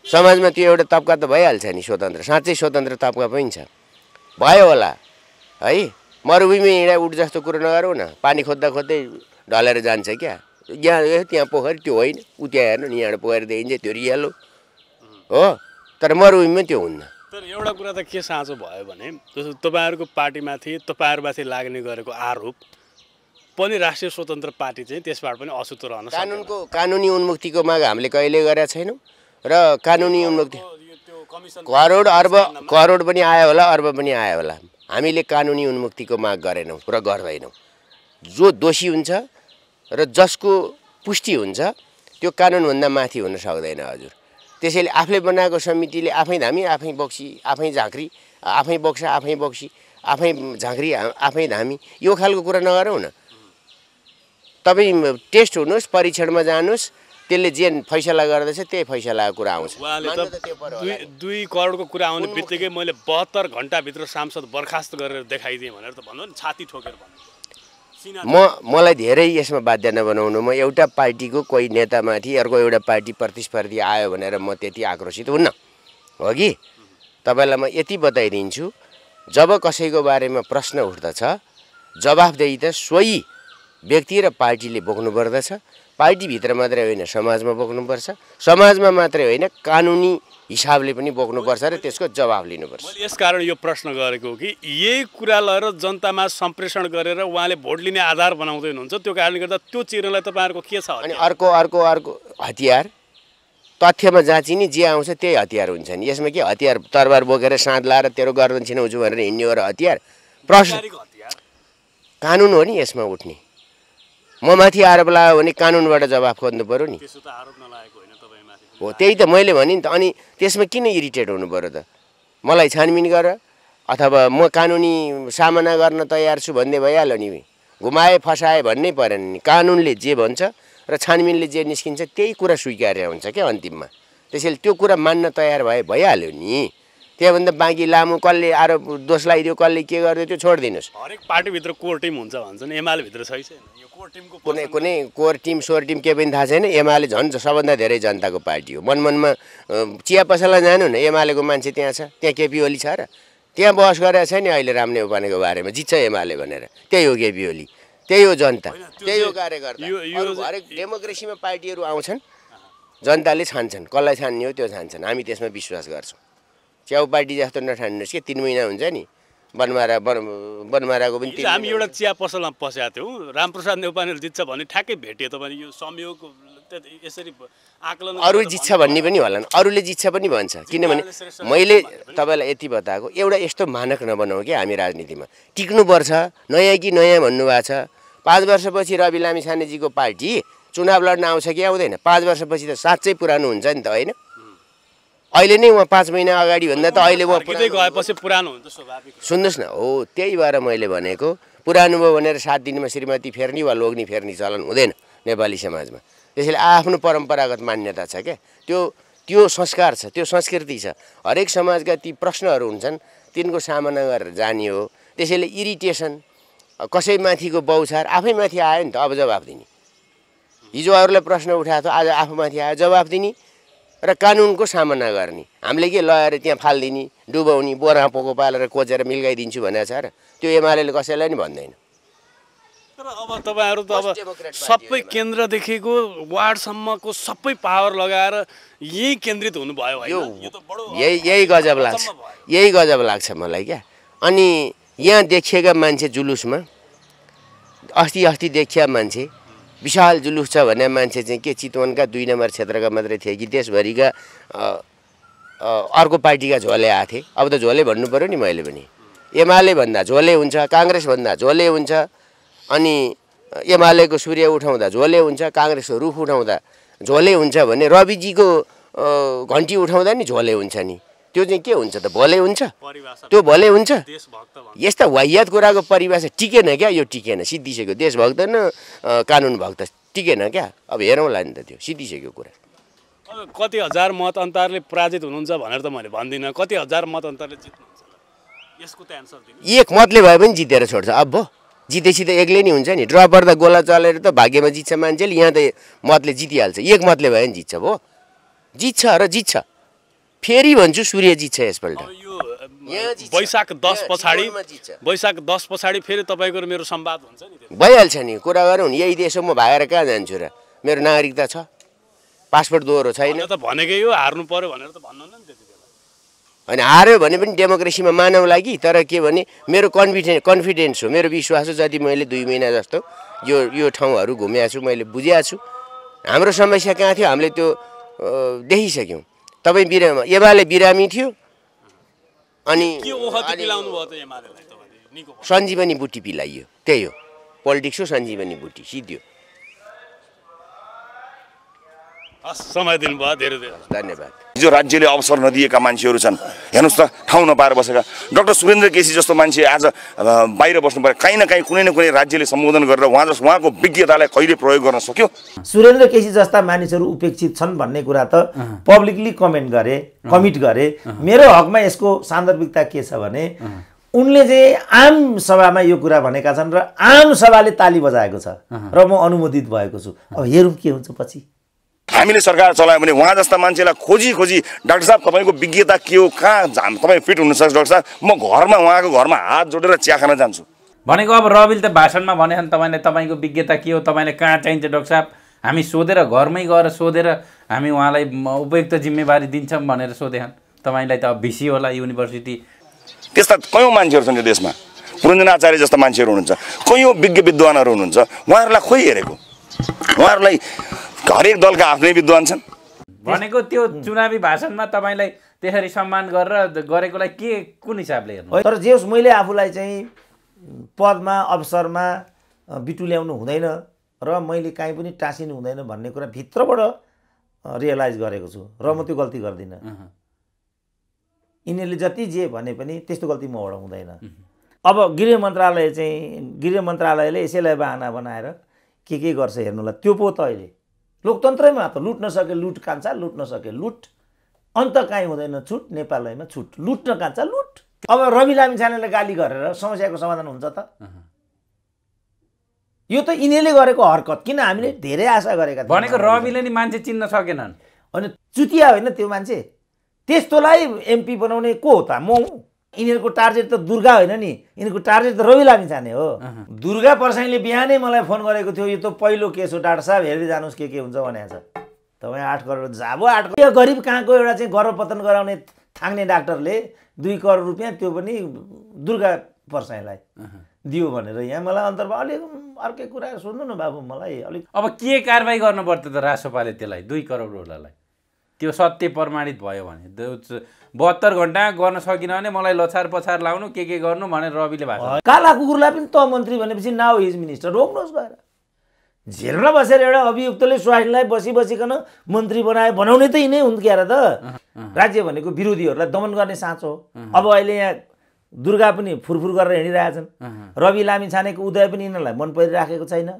समाजमा त्यो एउटा तब्का त भइहाल्छ नि स्वतन्त्र। साँच्चै स्वतन्त्र तब्का पनि छ। भयो होला। है? मरुभूमि हिँडा उठ जस्तो कुरो नगरौँ न। पानी खोज्दा खोज्दै ढलेर जान्छ क्या। यहाँ त्यहाँ पोखरी त्यो होइन। उ त्यहाँ हेर्नु नि यहाँबाट पोखरी देखिन्छ त्यो रियालो हो? तर मरुभूमिमा त्यो हुन्न। तर एउटा कुरा त के साँचो भयो भने जस्तो तपाईँहरूको पार्टीमाथि तपाईँहरूमाथि लाग्ने गरेको आरोप पनि राष्ट्रिय स्वतन्त्र पार्टी चाहिँ त्यसबाट पनि अछुतो रहन। कानुनको कानुनी उन्मुक्तिको माग हामीले कहिले गरेका छैनौँ? र कानुनी उन्मुक्ति करोड अर्ब करोड पनि आयो होला अर्ब पनि आयो होला। हामीले कानुनी उन्मुक्तिको माग गरेनौँ र गर्दैनौँ। जो दोषी हुन्छ र जसको पुष्टि हुन्छ त्यो कानुनभन्दा माथि हुन सक्दैन हजुर। त्यसैले आफूले बनाएको समितिले आफै धामी आफै बक्सी आफै झाँक्री आफै बोक्छ आफै बक्सी आफै झाँक्री आफै धामी यो खालको कुरा नगरौँ न। तपाईँ टेस्ट हुनुहोस् परीक्षणमा जानुहोस् त्यसले जे फैसला गर्दैछ त्यही फैसलाको कुरा आउँछ। उहाँले त दुई करोडको कुरा आउने बित्तिकै मैले बहत्तर घन्टाभित्र सांसद बर्खास्त गरेर देखाइदिएँ भनेर त भन्नु नि छाती ठोकेर भन्नु। म मलाई धेरै यसमा बाध्य नबनाउनु म एउटा पार्टीको कोही नेतामाथि अर्को एउटा पार्टी प्रतिस्पर्धी आयो भनेर म त्यति आक्रोशित हुन्न। हो कि? तपाईँलाई म यति बताइदिन्छु जब कसैको बारेमा प्रश्न उठ्दछ जवाफदेही त सोही व्यक्ति र पार्टीले बोक्नु पर्दछ। पार्टीभित्र मात्रै होइन समाजमा बोक्नुपर्छ समाजमा मात्रै होइन कानुनी हिसाबले पनि बोक्नुपर्छ र त्यसको जवाफ लिनुपर्छ। यसकारण यो प्रश्न गरेको हो कि यही कुरा लगेर जनतामा सम्प्रेषण गरेर उहाँले भोट लिने आधार बनाउँदै हुनुहुन्छ त्यो कारणले गर्दा त्यो चिर्नलाई तपाईँहरूको के छ अनि अर्को अर्को अर्को हतियार तथ्यमा जाँचिने जे आउँछ त्यही हतियार हुन्छ नि। यसमा के हतियार तरबार बोकेर साँध लाएर तेरो गर्दन छिनाउँछु भनेर हिँड्ने हो र हतियार? प्रश्न कानुन हो नि यसमा उठ्ने। म माथि आरोप लगायो भने कानुनबाट जवाफ खोज्नु पऱ्यो नि। हो त्यही त मैले भने नि त। अनि त्यसमा किन इरिटेट हुनु पऱ्यो त? मलाई छानबिन गर अथवा म कानुनी सामना गर्न तयार छु भन्ने भइहाल्यो नि। घुमाए फसाए भन्नै परेन नि। कानुनले जे भन्छ र छानबिनले जे निस्किन्छ त्यही कुरा स्वीकार्य हुन्छ क्या अन्तिममा। त्यसैले त्यो कुरा मान्न तयार भए भइहाल्यो नि। त्यहाँभन्दा बाँकी लामो कसले आरोप दोष लगाइदियो कसले के गरिदियो त्यो छोडिदिनुहोस्। हरेक पार्टीभित्र कोर टिम हुन्छ भन्छन् एमालेभित्र छै छैन। यो कोर टिमको कुनै कुनै कोर टिम सोर टिम के पनि थाहा छैन। एमाले झन् सबभन्दा धेरै जनताको पार्टी हो। मनमनमा चिया पसलमा जानु न एमालेको मान्छे त्यहाँ छ। त्यहाँ केपी ओली छ र। त्यहाँ बहस गरेको छ नि अहिले रामदेव पानेको बारेमा। जित्छ एमाले भनेर। त्यही हो केपी ओली। त्यही हो जनता। त्यही हो कार्यकर्ता। हरेक डेमोक्रेसीमा पार्टीहरू आउँछन्। जनताले छान्छन्। कसलाई छान्ने हो त्यो छान्छन्। हामी त्यसमा विश्वास गर्छौँ। च्याउ पार्टी जस्तो नठान्नुहोस् कि? तिन महिना हुन्छ नि। बनमारा बन बनमाराको पनि हामी एउटा चिया पसलमा पसेका थियौँ। रामप्रसाद नेउपानेले जित्छ भने ठ्याक्कै भेटियो तपाईँ यो संयोग यसरी आकलन अरू जित्छ भन्ने पनि होला अरूले जित्छ पनि भन्छ। किनभने मैले। तपाईँलाई यति बताएको एउटा यस्तो मानक नबनाऊ कि हामी राजनीतिमा। टिक्नुपर्छ नयाँ कि नयाँ भन्नुभएको छ। पाँच वर्षपछि रवि लामिछानेजीको पार्टी चुनाव लड्न आउँछ कि आउँदैन? पाँच वर्षपछि त साँच्चै पुरानो हुन्छ नि त होइन? अहिले नै उहाँ पाँच महिना अगाडि भन्दा त अहिले गएपछि पुरानो हुन्छ स्वाभाविक। सुन्नुहोस् न हो त्यही भएर मैले भनेको पुरानो भयो भनेर सात दिनमा श्रीमती फेर्ने वा लोग्ने फेर्ने चलन हुँदैन नेपाली समाजमा। त्यसैले आफ्नो परम्परागत मान्यता छ क्या। त्यो त्यो संस्कार छ त्यो संस्कृति छ। हरेक समाजका ती प्रश्नहरू हुन्छन् तिनको सामना गरेर जाने हो। त्यसैले इरिटेसन कसैमाथिको बौछार आफैमाथि आयो नि त अब जवाफ दिने। हिजो अरूलाई प्रश्न उठाएको थियो आज आफूमाथि आयो जवाफ दिने। र कानुनको सामना गर्ने। हामीले के लगाएर त्यहाँ फालिदिने डुबाउने बोरा पोको पालेर कोचेर मिल्काइदिन्छु भनेको छ र। त्यो एमाले कसैलाई नि भन्दैन। तर अब तपाईँहरू त अब सबै केन्द्रदेखिको वार्डसम्मको सबै पावर लगाएर यहीँ केन्द्रित हुनुभयो यही यही गजब लाग्छ। यही गजब लाग्छ मलाई क्या। अनि यहाँ देखिएका मान्छे जुलुसमा अस्ति अस्ति देखिया मान्छे विशाल जुलुस छ भन्ने मान्छे चाहिँ के? चितवनका दुई नम्बर क्षेत्रका मात्रै थिए कि देशभरिका अर्को पार्टीका झोले आएको थिए। अब त झोले भन्नु पऱ्यो नि मैले पनि। एमाले भन्दा झोले हुन्छ काङ्ग्रेस भन्दा झोले हुन्छ अनि एमालेको सूर्य उठाउँदा झोले हुन्छ काङ्ग्रेसको रुख उठाउँदा झोले हुन्छ भने रविजीको घन्टी उठाउँदा नि झोले हुन्छ नि। त्यो चाहिँ के हुन्छ त? भोले हुन्छ। त्यो भोले हुन्छ। यस्ता वाहियात कुराको परिभाषा टिकेन क्या? यो टिकेन। सिद्धिसक्यो। देशभक्त न कानुन भक्त टिकेन क्या? अब हेरौँला नि त त्यो। सिद्धिसक्यो कुरा। कति हजार मत अन्तरले पराजित हुनुहुन्छ भनेर त मैले भन्दिनँ। कति हजार मत अन्तरले जित्नुहुन्छ होला? यसको त एन्सर दिनु। एक मतले भए पनि जितेर छोड्छ। अब भो जितेपछि त एक्लै नै हुन्छ नि। ड्र पर्दा गोला चलेर त भाग्यमा जित्छ मान्छेले। यहाँ त मतले जितिहाल्छ। एक मतले भए पनि जित्छ भो। जित्छ र जित्छ। फेरि भन्छु सूर्य जित्छ यसपल्ट। वैशाख दस पछाडि। वैशाख दस पछाडि फेरि तपाईँको मेरो संवाद हुन्छ नि। भइहाल्छ नि कुरा गरौँ नि यही देश हो म भागेर कहाँ जान्छु र? मेरो नागरिकता छ। पासपोर्ट दोहोरो छैन। त भनेकै हो हार्नु पर्यो भनेर त भन्नु नि त्यति बेला। अनि हार्यो भने पनि डेमोक्रेसीमा मानौँला कि तर के भने मेरो कन्फिडेन्स कन्फिडेन्स हो मेरो विश्वास हो जति मैले दुई महिना जस्तो यो यो ठाउँहरू घुमेको छु मैले बुझेको छु। हाम्रो समस्या कहाँ थियो हामीले त्यो देखिसक्यौँ। तपाईँ बिरामी एमाले बिरामी थियो? अनि। सञ्जीवनी बुटी पिलाइयो। त्यही हो। पोलिटिक्स हो सञ्जीवनी बुटी। सिद्धियो। हस् समय दिनुभयो धेरै धेरै धन्यवाद। हिजो राज्यले अवसर नदिएका मान्छेहरू छन्। हेर्नुहोस् त ठाउँ नपाएर बसेका। डक्टर सुरेन्द्र केसी जस्तो मान्छे आज बाहिर बस्नु पर्यो काहीँ न काहीँ कुनै न कुनै राज्यले सम्बोधन गरेर उहाँ जस उहाँको विज्ञतालाई कहिले प्रयोग गर्न सक्यो? सुरेन्द्र केसी जस्ता मानिसहरू उपेक्षित छन् भन्ने कुरा त पब्लिकली कमेन्ट गरे कमिट गरे। मेरो हकमा यसको सान्दर्भिकता के छ भने उनले चाहिँ आम सभामा यो कुरा भनेका छन् र आम सभाले ताली बजाएको छ र म अनुमोदित भएको छु। अब हेरौँ के हुन्छ पछि। हामीले सरकार चलायो भने उहाँ जस्ता मान्छेलाई खोजी खोजी डाक्टर साहब तपाईँको विज्ञता के हो? कहाँ तपाईँ फिट हुनुहुन्छ डाक्टर साहब। म घरमा उहाँको घरमा हात जोडेर चिया खान जान्छु। भनेको अब रविल त भाषणमा भने छन् तपाईँले तपाईँको विज्ञता के हो? तपाईँले कहाँ चाहिन्छ डाक्टर साहब? हामी सोधेर घरमै गएर सोधेर हामी उहाँलाई उपयुक्त जिम्मेवारी दिन्छौँ भनेर सोधेछन् तपाईँलाई त अब भिसी होला युनिभर्सिटी। त्यस्ता कयौँ मान्छेहरू छन् यो देशमा। पुरञ्जन आचार्य जस्ता मान्छेहरू हुनुहुन्छ कयौँ विज्ञ विद्वानहरू हुनुहुन्छ उहाँहरूलाई खोइ हेरेको? उहाँहरूलाई हरेक दलका आफ्नै विद्वान छन्। भनेको त्यो चुनावी भाषणमा तपाईँलाई त्यसरी सम्मान गरेर गरेकोलाई के कुन हिसाबले हेर्नु? तर जे होस् मैले आफूलाई चाहिँ पदमा अवसरमा बिटुल्याउनु हुँदैन र मैले काहीँ पनि टाँसिनु हुँदैन भन्ने कुरा भित्रबाट रियलाइज गरेको छु र म त्यो गल्ती गर्दिनँ। यिनीहरूले जति जे भने पनि त्यस्तो गल्ती मबाट हुँदैन। अब गृह मन्त्रालय चाहिँ गृह मन्त्रालयले यसैलाई बाहना बनाएर के के गर्छ हेर्नुलाई? त्यो पो त अहिले। लोकतन्त्रैमा त लुट्न सके लुट कान्छ लुट्न सके लुट। अन्त काहीँ हुँदैन छुट नेपालैमा छुट। लुट्न कान्छ लुट। अब रवि लामिछानेले गाली गरेर समस्याको समाधान हुन्छ त। यो त यिनीहरूले गरेको हरकत। किन हामीले धेरै आशा गरेका थियौँ। भनेको रविले नि मान्छे चिन्न सकेनन्। अनि चुतिया होइन त्यो मान्छे। त्यस्तोलाई एमपी बनाउने को हो त? म हुँ। यिनीहरूको टार्गेट त दुर्गा होइन नि। यिनीहरूको टार्गेट त रवि लामिछाने हो। दुर्गा पर्साईले बिहानै मलाई फोन गरेको थियो यो त पहिलो केस हो डाक्टर साहब हेर्दै जानुहोस् के के हुन्छ भनेको छ तपाईँ आठ करोड जाबो आठ करोड। यो गरिब कहाँको एउटा चाहिँ गर्भपतन गराउने थाङ्ने डाक्टरले दुई करोड रुपियाँ त्यो पनि दुर्गा पर्साईलाई दियो भनेर यहाँ मलाई अन्तर्मा अलिक अर्कै कुरा सुन्नु न बाबु मलाई अलिक अब के कारवाही गर्नु पर्थ्यो त रासोपाले त्यसलाई दुई करोडवालालाई त्यो सत्य प्रमाणित भयो भने। त्यो बहत्तर घन्टा गर्न सकिन भने मलाई लछार पछार लाउनु के के गर्नु भनेर रविले भाषण काला कुकुरलाई पनि त मन्त्री भनेपछि नाउ हिज मिनिस्टर रोक्नुहोस् गएर। जेलमा बसेर एउटा अभियुक्तले स्वास्नीलाई बसी बसिकन मन्त्री बनाए बनाउने त यिनै हुन् क्यार त। राज्य भनेको विरोधीहरूलाई दमन गर्ने साँचो हो। अब अहिले यहाँ दुर्गा पनि फुरफुर गरेर हिँडिरहेछन्। रवि लामी छानेको उदय पनि यिनीहरूलाई मन परिराखेको छैन।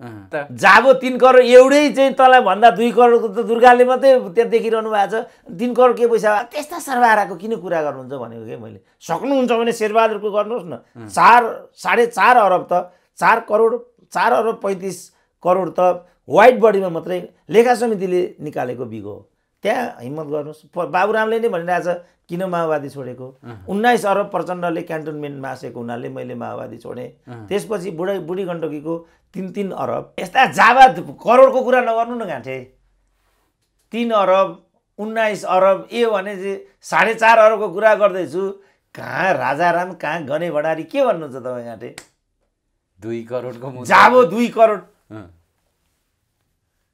जाबो तिन करोड एउटै चाहिँ तँलाई भन्दा दुई करोडको त दुर्गाले मात्रै त्यहाँ देखिरहनु भएको छ। तिन करोड के पैसा? त्यस्ता सर्वहाराको किन कुरा गर्नुहुन्छ भनेको कि मैले? सक्नुहुन्छ भने शेरबहादुरको गर्नुहोस् न। चार साढे चार अरब त। चार करोड चार अरब पैँतिस करोड त। वाइट बडीमा मात्रै लेखा समितिले निकालेको बिगो हो। त्यहाँ हिम्मत गर्नुहोस् बाबुरामले नै भनिरहेछ किन माओवादी छोडेको? उन्नाइस अरब प्रचण्डले क्यान्टोनमेन्ट मासेको हुनाले मैले माओवादी छोडेँ। त्यसपछि बुढा बुढी गण्डकीको तिन तिन अरब। यस्ता जावा करोडको कुरा नगर्नु न गाँठे तिन अरब उन्नाइस अरब ए भने चाहिँ साढे चार अरबको कुरा गर्दैछु। कहाँ राजाराम कहाँ गने भण्डारी के भन्नुहुन्छ तपाईँ गाँठे दुई करोडको जाबो दुई करोड।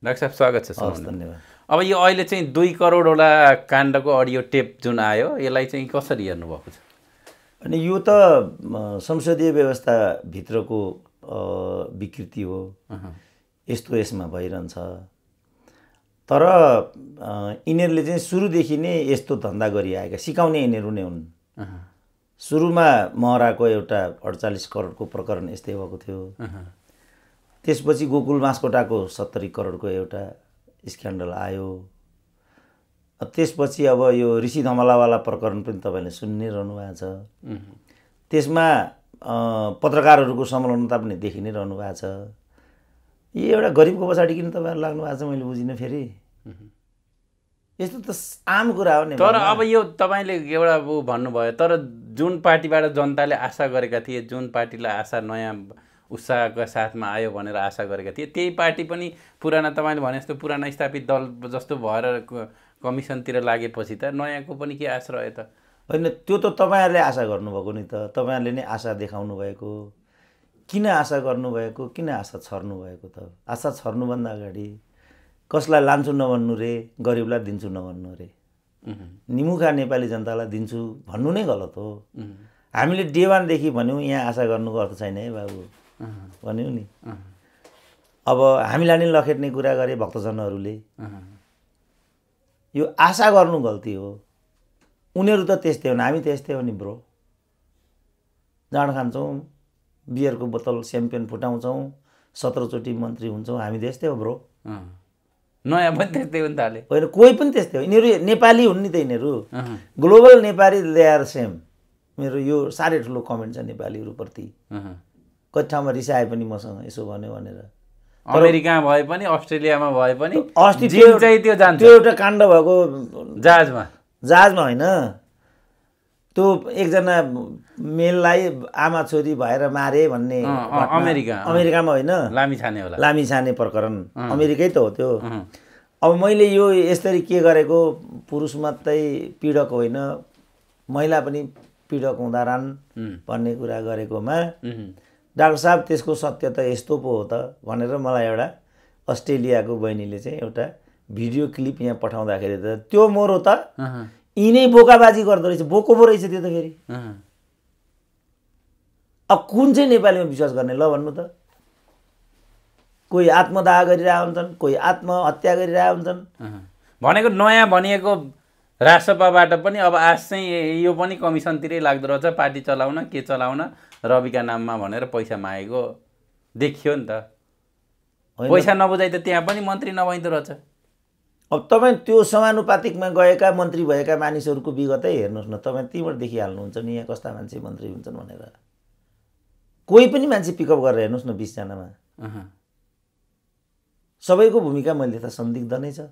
डाक्टर साहब स्वागत छ। धन्यवाद। अब यो अहिले चाहिँ दुई करोडवटा काण्डको अडियो टेप जुन आयो यसलाई चाहिँ कसरी हेर्नुभएको छ? अनि यो त संसदीय व्यवस्थाभित्रको विकृति हो। यस्तो यसमा भइरहन्छ। तर यिनीहरूले चाहिँ सुरुदेखि नै यस्तो धन्दा गरिआएका सिकाउने यिनीहरू नै हुन्। सुरुमा महराको एउटा अडचालिस करोडको प्रकरण यस्तै भएको थियो। त्यसपछि गोकुल बाँसकोटाको सत्तरी करोडको एउटा स्क्यान्डल आयो। त्यसपछि अब यो ऋषि धमलावाला प्रकरण पनि तपाईँले सुनि नै रहनु भएको छ। त्यसमा पत्रकारहरूको संलग्नता पनि देखि नै रहनु भएको छ। यो एउटा गरिबको पछाडि किन तपाईँहरू लाग्नु भएको छ मैले बुझिनँ फेरि। यस्तो त आम कुरा हो नि तर अब यो तपाईँले एउटा भन्नुभयो तर जुन पार्टीबाट जनताले आशा गरेका थिए जुन पार्टीलाई आशा नयाँ उत्साहका साथमा आयो भनेर आशा गरेका थिए। त्यही पार्टी पनि पुराना तपाईँले भने जस्तो पुराना स्थापित दल जस्तो भएर कमिसनतिर लागेपछि त नयाँको पनि के आश रह्यो त? होइन त्यो त तपाईँहरूले आशा गर्नुभएको नि त। तपाईँहरूले नै आशा देखाउनु भएको किन आशा गर्नुभएको? किन आशा छर्नु भएको त? आशा छर्नुभन्दा अगाडि कसलाई लान्छु नभन्नु रे? गरिबलाई दिन्छु नभन्नु रे? निमुखा नेपाली जनतालाई दिन्छु भन्नु नै गलत हो। हामीले डे वानदेखि भन्यौँ यहाँ आशा गर्नुको अर्थ छैन है बाबु। भन्यौँ नि। अब हामीलाई नै लखेट्ने कुरा गरे भक्तजनहरूले। यो आशा गर्नु गल्ती हो। उनीहरू त त्यस्तै हो नि हामी त्यस्तै हो नि ब्रो। जाँड खान्छौँ बियरको बोतल च्याम्पियन फुटाउँछौँ सत्रचोटि मन्त्री हुन्छौँ हामी त्यस्तै हो ब्रो। नयाँ पनि त्यस्तै हो नि त हाले होइन कोही पनि त्यस्तै हो। यिनीहरू नेपाली हुन् नि त यिनीहरू। Global Nepali they are same. मेरो यो साह्रै ठुलो कमेन्ट छ नेपालीहरूप्रति। कति ठाउँमा रिसाए पनि मसँग यसो भन्यो भनेर। अमेरिका भए पनि अस्ट्रेलियामा भए पनि अस्ति जिन चाहिँ त्यो जान्छ। त्यो एउटा काण्ड भएको जहाजमा। जहाजमा होइन। त्यो एकजना मेललाई आमा छोरी भएर मारे भन्ने अमेरिका। अमेरिकामा होइन। लामी छाने होला। लामी छाने प्रकरण। अमेरिकै त हो त्यो। अब मैले यो यसरी के गरेको पुरुष मात्रै पीडक होइन महिला पनि पीडक हुँदा रहन् भन्ने कुरा गरेकोमा। डाक्टर साहब त्यसको सत्य त यस्तो पो हो त भनेर मलाई एउटा अस्ट्रेलियाको बहिनीले चाहिँ एउटा भिडियो क्लिप यहाँ पठाउँदाखेरि त त्यो मोरो त यिनै बोकाबाजी गर्दो रहेछ बोको पो रहेछ त्यो त फेरि। अब कुन चाहिँ नेपालीमा विश्वास गर्ने? ल भन्नु त। कोही आत्मदाह गरिरहेका हुन्छन् कोही आत्महत्या गरिरहेका हुन्छन्। भनेको नयाँ भनिएको राजसभाबाट पनि अब आज चाहिँ यो पनि कमिसनतिरै लाग्दो रहेछ पार्टी चलाउन के चलाउन। रविका नाममा भनेर पैसा मागेको देखियो नि त। पैसा नबुझाइ त त्यहाँ पनि मन्त्री नभइदो रहेछ। अब तपाईँ त्यो समानुपातिकमा गएका मन्त्री भएका मानिसहरूको विगतै हेर्नुहोस् न तपाईँ त्यहीँबाट देखिहाल्नुहुन्छ नि यहाँ कस्ता मान्छे मन्त्री हुन्छन् भनेर। कोही पनि मान्छे पिकअप गरेर हेर्नुहोस् न बिसजनामा। सबैको भूमिका मैले त संदिग्ध नै छ।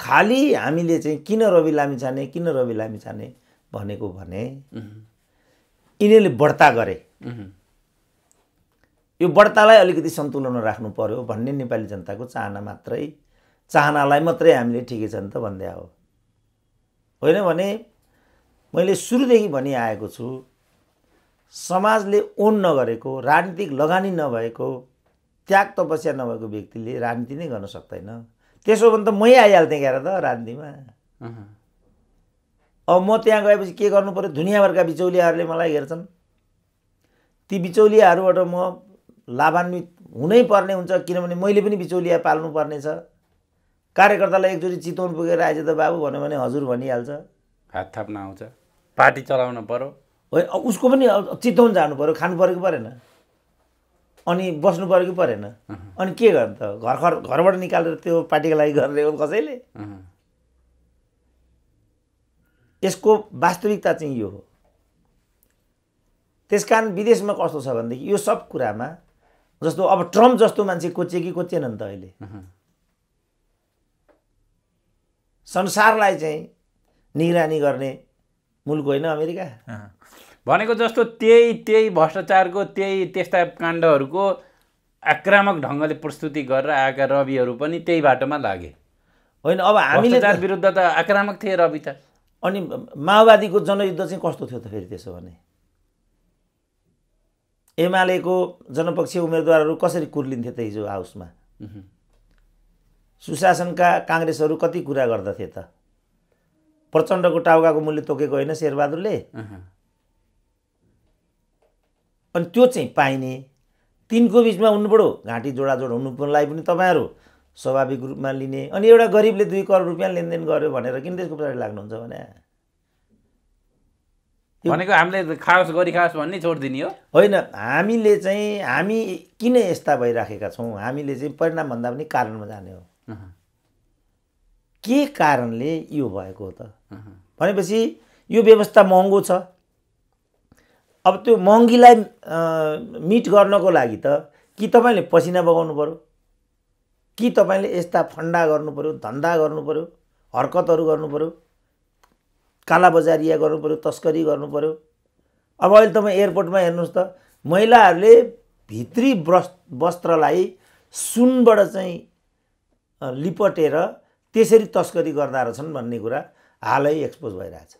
खालि हामीले चाहिँ किन रवि लामी छाने किन रवि लामी छाने भनेको भने यिनीहरूले बढ्ता गरे। यो बढ्तालाई अलिकति सन्तुलनमा राख्नु पर्यो भन्ने नेपाली जनताको चाहना मात्रै चाहनालाई मात्रै हामीले ठिकै छ नि त भन्दै हो होइन भने मैले सुरुदेखि भनिआएको छु समाजले ओन नगरेको राजनीतिक लगानी नभएको त्याग तपस्या नभएको व्यक्तिले राजनीति नै गर्न सक्दैन त्यसो भने त मै आइहाल्थेँ क्यार त राजनीतिमा। अब म त्यहाँ गएपछि के गर्नु पऱ्यो दुनियाँभरका बिचौलियाहरूले मलाई हेर्छन्। ती बिचौलियाहरूबाट म लाभान्वित हुनै पर्ने हुन्छ किनभने मैले पनि बिचौलिया पाल्नु पर्नेछ कार्यकर्तालाई एकचोटि चितवन पुगेर आएछ त बाबु भन्यो भने हजुर भनिहाल्छ। हात थाप्न आउँछ। पार्टी चलाउन पर्यो। होइन उसको पनि चितवन जानु पऱ्यो खानु पऱ्यो कि परेन। अनि बस्नु पऱ्यो कि परेन अनि के गर्नु त? घर घर घरबाट निकालेर त्यो पार्टीको लागि गरेर हो कसैले। यसको वास्तविकता चाहिँ यो हो। त्यसकारण विदेशमा कस्तो छ भनेदेखि यो सब कुरामा जस्तो अब ट्रम्प जस्तो मान्छे कोचे कि कोचेन नि त अहिले। संसारलाई चाहिँ निगरानी गर्ने मुलुक होइन अमेरिका। भनेको जस्तो त्यही त्यही भ्रष्टाचारको त्यही त्यस्ता काण्डहरूको आक्रामक ढङ्गले प्रस्तुति गरेर आएका रविहरू पनि त्यही बाटोमा लागे। होइन अब हामीले विरुद्ध त आक्रामक थिए रवि त। अनि माओवादीको जनयुद्ध चाहिँ कस्तो थियो त फेरि त्यसो भने? एमालेको जनपक्षीय उम्मेदवारहरू कसरी कुर्लिन्थे त हिजो हाउसमा? सुशासनका काङ्ग्रेसहरू कति कुरा गर्दथे त? प्रचण्डको टाउकाको मूल्य तोकेको होइन शेरबहादुरले। अनि त्यो चाहिँ पाइने। तिनको बिचमा हुनुपऱ्यो घाँटी जोडाजोड हुनुलाई पनि तपाईँहरू। स्वाभाविक रूपमा लिने। अनि एउटा गरिबले दुई करोड रुपियाँ लेनदेन गर्यो भनेर किन त्यसको पछाडि लाग्नुहुन्छ भने। भनेको हामीले खाओस् गरी खाओस् भन्ने छोडिदिने हो। होइन हामीले चाहिँ हामी किन यस्ता भइराखेका छौँ? हामीले चाहिँ परिणामभन्दा पनि कारणमा जाने हो। के कारणले यो भएको हो त? भनेपछि यो व्यवस्था महँगो छ। अब त्यो महँगीलाई मिट गर्नको लागि त कि तपाईँले पसिना बगाउनु पऱ्यो कि तपाईँले यस्ता फन्डा गर्नु पऱ्यो धन्दा गर्नु पऱ्यो हरकतहरू गर्नु पऱ्यो कालाबजारिया गर्नु पऱ्यो तस्करी गर्नु पऱ्यो अब अहिले तपाईँ एयरपोर्टमा हेर्नुहोस् त महिलाहरूले भित्री वस् वस्त्रलाई सुनबाट चाहिँ लिपटेर त्यसरी तस्करी गर्दा रहेछन् भन्ने कुरा हालै एक्सपोज भइरहेछ।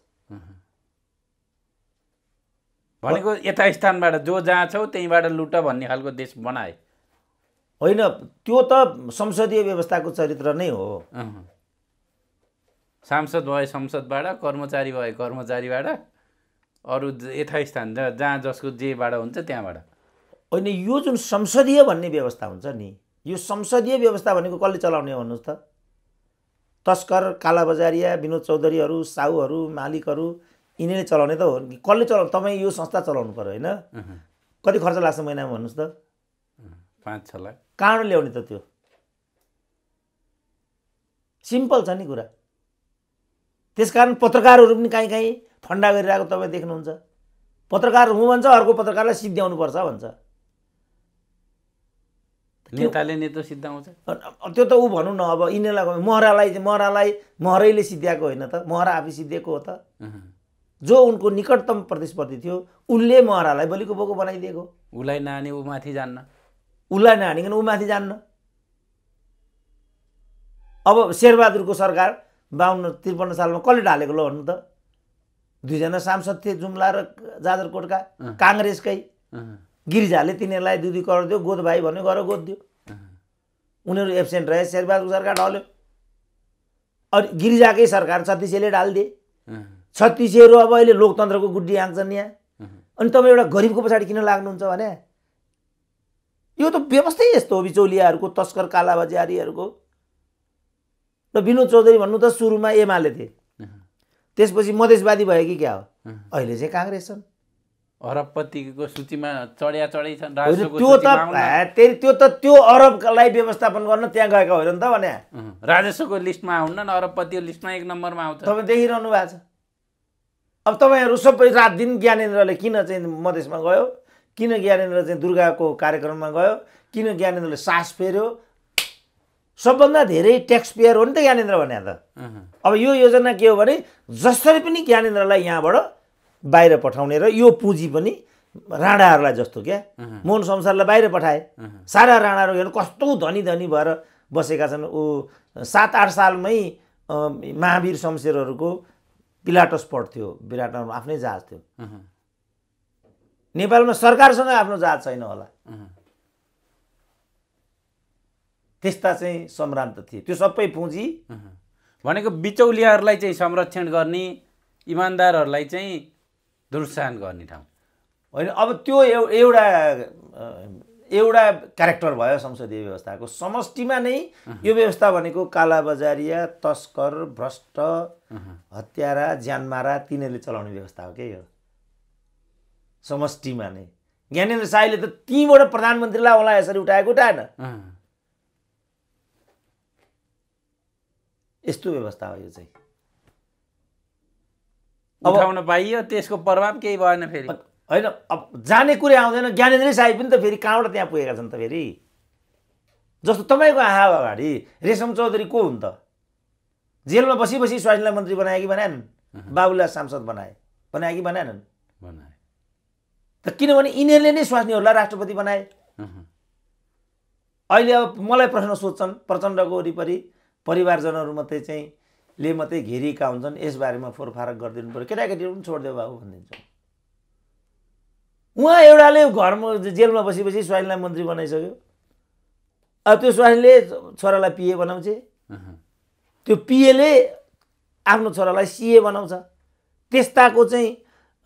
भनेको यता स्थानबाट जो जहाँ छौ त्यहीँबाट लुट भन्ने खालको देश बनाए। होइन त्यो त संसदीय व्यवस्थाको चरित्र नै हो। सांसद भए संसदबाट कर्मचारी भए कर्मचारीबाट अरू यथास्थान जहाँ जसको जेबाट हुन्छ त्यहाँबाट। होइन यो जुन संसदीय भन्ने व्यवस्था हुन्छ नि यो संसदीय व्यवस्था भनेको कसले चलाउने हो भन्नुहोस् त? तस्कर कालाबजारिया विनोद चौधरीहरू साहुहरू मालिकहरू यिनीहरूले चलाउने त हो। नि कसले चलाउनु तपाईँ यो संस्था चलाउनु पऱ्यो होइन। कति खर्च लाग्छ महिनामा भन्नुहोस् त? पाँच छ लाख। कहाँबाट ल्याउने त त्यो। सिम्पल छ नि कुरा। त्यसकारण पत्रकारहरू पनि काहीँ काहीँ फन्डा गरिरहेको तपाईँ देख्नुहुन्छ। पत्रकार हुँ भन्छ अर्को पत्रकारलाई सिद्ध्याउनुपर्छ भन्छ। नेताले नेतो सिद्धाउँछ अ- त्यो त ऊ भनौँ न अब यिनीहरूलाई महरालाई महरालाई महरैले सिद्ध्याएको होइन त महरा आफै सिद्धिएको हो त। जो उनको निकटतम प्रतिस्पर्धी थियो उसले महरालाई बलिको बोको बनाइदिएको। उसलाई नानी ऊ माथि जान्न। उसलाई नहानिकन ऊ माथि जान्न। अब शेरबहादुरको सरकार बाहन्न त्रिपन्न सालमा कसले ढालेको ल भन्नु त? दुईजना सांसद थिए जुम्ला र जाजरकोटका काङ्ग्रेसकै। गिरिजाले तिनीहरूलाई दुई दुई करोड दियो गोद भाइ भन्यो गएर गोद दियो। उनीहरू एब्सेन्ट रहे शेरबहादुरको सरकार ढल्यो। अनि गिरिजाकै सरकार छत्तिसेले ढालिदिए। छत्तिसेहरू अब अहिले लोकतन्त्रको गुड्डी हाँक्छन् यहाँ। अनि तपाईँ एउटा गरिबको पछाडि किन लाग्नुहुन्छ भने? यो त व्यवस्थै यस्तो हो बिचौलियाहरूको तस्कर कालाबजारीहरूको। र विनोद चौधरी भन्नु त सुरुमा एमाले थिए। त्यसपछि मधेसवादी भयो कि क्या हो? अहिले चाहिँ काङ्ग्रेस छन्। अरबपतिको सूचीमा चढ्या चढै छन् त्यो त त्यो त त्यो अरबलाई व्यवस्थापन गर्न त्यहाँ गएका होइन नि त भने। राजस्वको लिस्टमा आउन्न अरबपतिको लिस्टमा एक नम्बरमा आउँछ। तपाईँ देखिरहनु भएको छ। अब तपाईँहरू सबै रात दिन ज्ञानेन्द्रले किन चाहिँ मधेसमा गयो? किन ज्ञानेन्द्र चाहिँ दुर्गाको कार्यक्रममा गयो? किन ज्ञानेन्द्रले सास फेर्यो? सबभन्दा धेरै ट्याक्स पेयर हो नि त ज्ञानेन्द्र भने त। अब यो योजना के हो भने जसरी पनि ज्ञानेन्द्रलाई यहाँबाट बाहिर पठाउने र यो पुँजी पनि राणाहरूलाई जस्तो क्या। मोहन संसारलाई बाहिर पठाए। सारा राणाहरू हेर्नु कस्तो धनी धनी भएर बसेका छन्। ऊ सात आठ सालमै महावीर शमशेरहरूको पिलाटस पट थियो विराटनगरमा आफ्नै जहाज थियो। नेपालमा सरकारसँग आफ्नो जहाज छैन होला। त्यस्ता चाहिँ सम्भ्रान्त थिए। त्यो सबै पुँजी। भनेको बिचौलियाहरूलाई चाहिँ संरक्षण गर्ने इमान्दारहरूलाई चाहिँ दुर्सान गर्ने ठाउँ। होइन अब त्यो एउ- एउटा एउटा क्यारेक्टर भयो संसदीय व्यवस्थाको। समष्टिमा नै यो व्यवस्था भनेको कालाबजारिया तस्कर भ्रष्ट हत्यारा ज्यानमारा तिनीहरूले चलाउने व्यवस्था हो क्या यो? समष्टिमा नै ज्ञानेन्द्र साईले त तीबाट प्रधानमन्त्रीलाई होला यसरी उठाएको उठाएन। यस्तो व्यवस्था हो यो चाहिँ। अब- उठाउन पाइयो त्यसको प्रभाव केही भएन फेरि। होइन अब जाने कुरै आउँदैन ज्ञानेन्द्र साई पनि त फेरि कहाँबाट त्यहाँ पुगेका छन् त फेरि? जस्तो तपाईँको आहा अगाडि रेशम चौधरी को हुन् त? जेलमा बसी बसी स्वास्थ्य मन्त्री बनाए कि बनाएनन्? बाबुलाई सांसद बनाए बनाए कि बनाएनन्? बनाए। त किनभने यिनीहरूले नै स्वास्नीहरूलाई राष्ट्रपति बनाए। अहँ। अहिले अब मलाई प्रश्न सोध्छन् प्रचण्डको वरिपरि परिवारजनहरू मात्रै चाहिँ ले मात्रै घेरिएका हुन्छन् यसबारेमा फोरफारक गरिदिनु पऱ्यो। केटाकेटीहरू पनि छोडिदियो बाबु भनिदिन्छु। उहाँ एउटाले घरमा जेलमा बसी बसी स्वाइनलाई मन्त्री बनाइसक्यो। अब त्यो स्वाइनले छोरालाई पिए बनाउँछ। त्यो पिएले आफ्नो छोरालाई सिए बनाउँछ। त्यस्ताको चाहिँ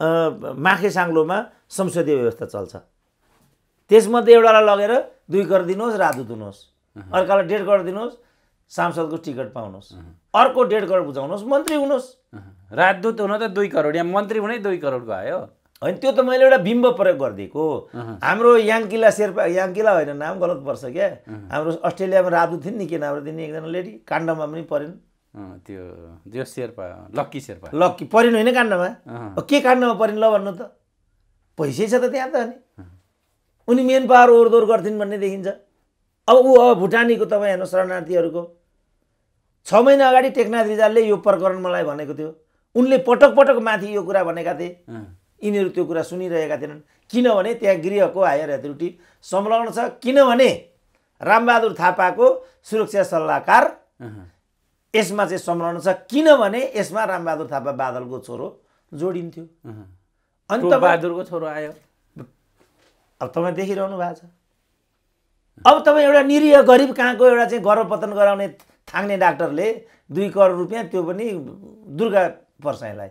माखे साङ्लोमा संसदीय व्यवस्था चल्छ। त्यसमध्ये एउटालाई लगेर दुई करोड दिनुहोस् राजदूत हुनुहोस्। अर्कालाई डेढ करोड दिनुहोस् सांसदको टिकट पाउनुहोस्। अर्को डेढ करोड बुझाउनुहोस् मन्त्री हुनुहोस्। राजदूत हुन त दुई करोड यहाँ मन्त्री हुनै दुई करोडको आयो। होइन त्यो त मैले एउटा बिम्ब प्रयोग गरिदिएको हाम्रो याङ्किला शेर्पा याङ्किला होइन नाम गलत पर्छ क्या। हाम्रो अस्ट्रेलियामा राजदूत थिइन् नि के नाम दिने एकजना लेडी काण्डमा पनि परिन्। त्यो जो शेर्पा लक्की शेर्पा। लक्की परिन् होइन काण्डमा? के काण्डमा परिन् ल भन्नु त? पैसै छ त त्यहाँ त अनि। उनी मेन पावर ओहोरदोहोर गर्थिन् भन्ने देखिन्छ। अब ऊ अब भुटानीको तपाईँ हेर्नु शरणार्थीहरूको। छ महिना अगाडि टेकनाथ रिजालले यो प्रकरण मलाई भनेको थियो। उनले पटक पटक माथि यो कुरा भनेका थिए। यिनीहरू त्यो कुरा सुनिरहेका थिएनन्। किनभने त्यहाँ गृहको हायर एथोरिटी संलग्न छ। किनभने रामबहादुर थापाको सुरक्षा सल्लाहकार। यसमा चाहिँ संलग्न छ किनभने यसमा रामबहादुर थापा बादलको छोरो जोडिन्थ्यो। अनि बहादुरको छोरो आयो अब तपाईँ देखिरहनु भएको छ अब तपाईँ एउटा निरीह गरिब कहाँको एउटा चाहिँ गर्भपतन गराउने थाङ्ने डाक्टरले दुई करोड रुपियाँ त्यो पनि दुर्गा पर्साईलाई।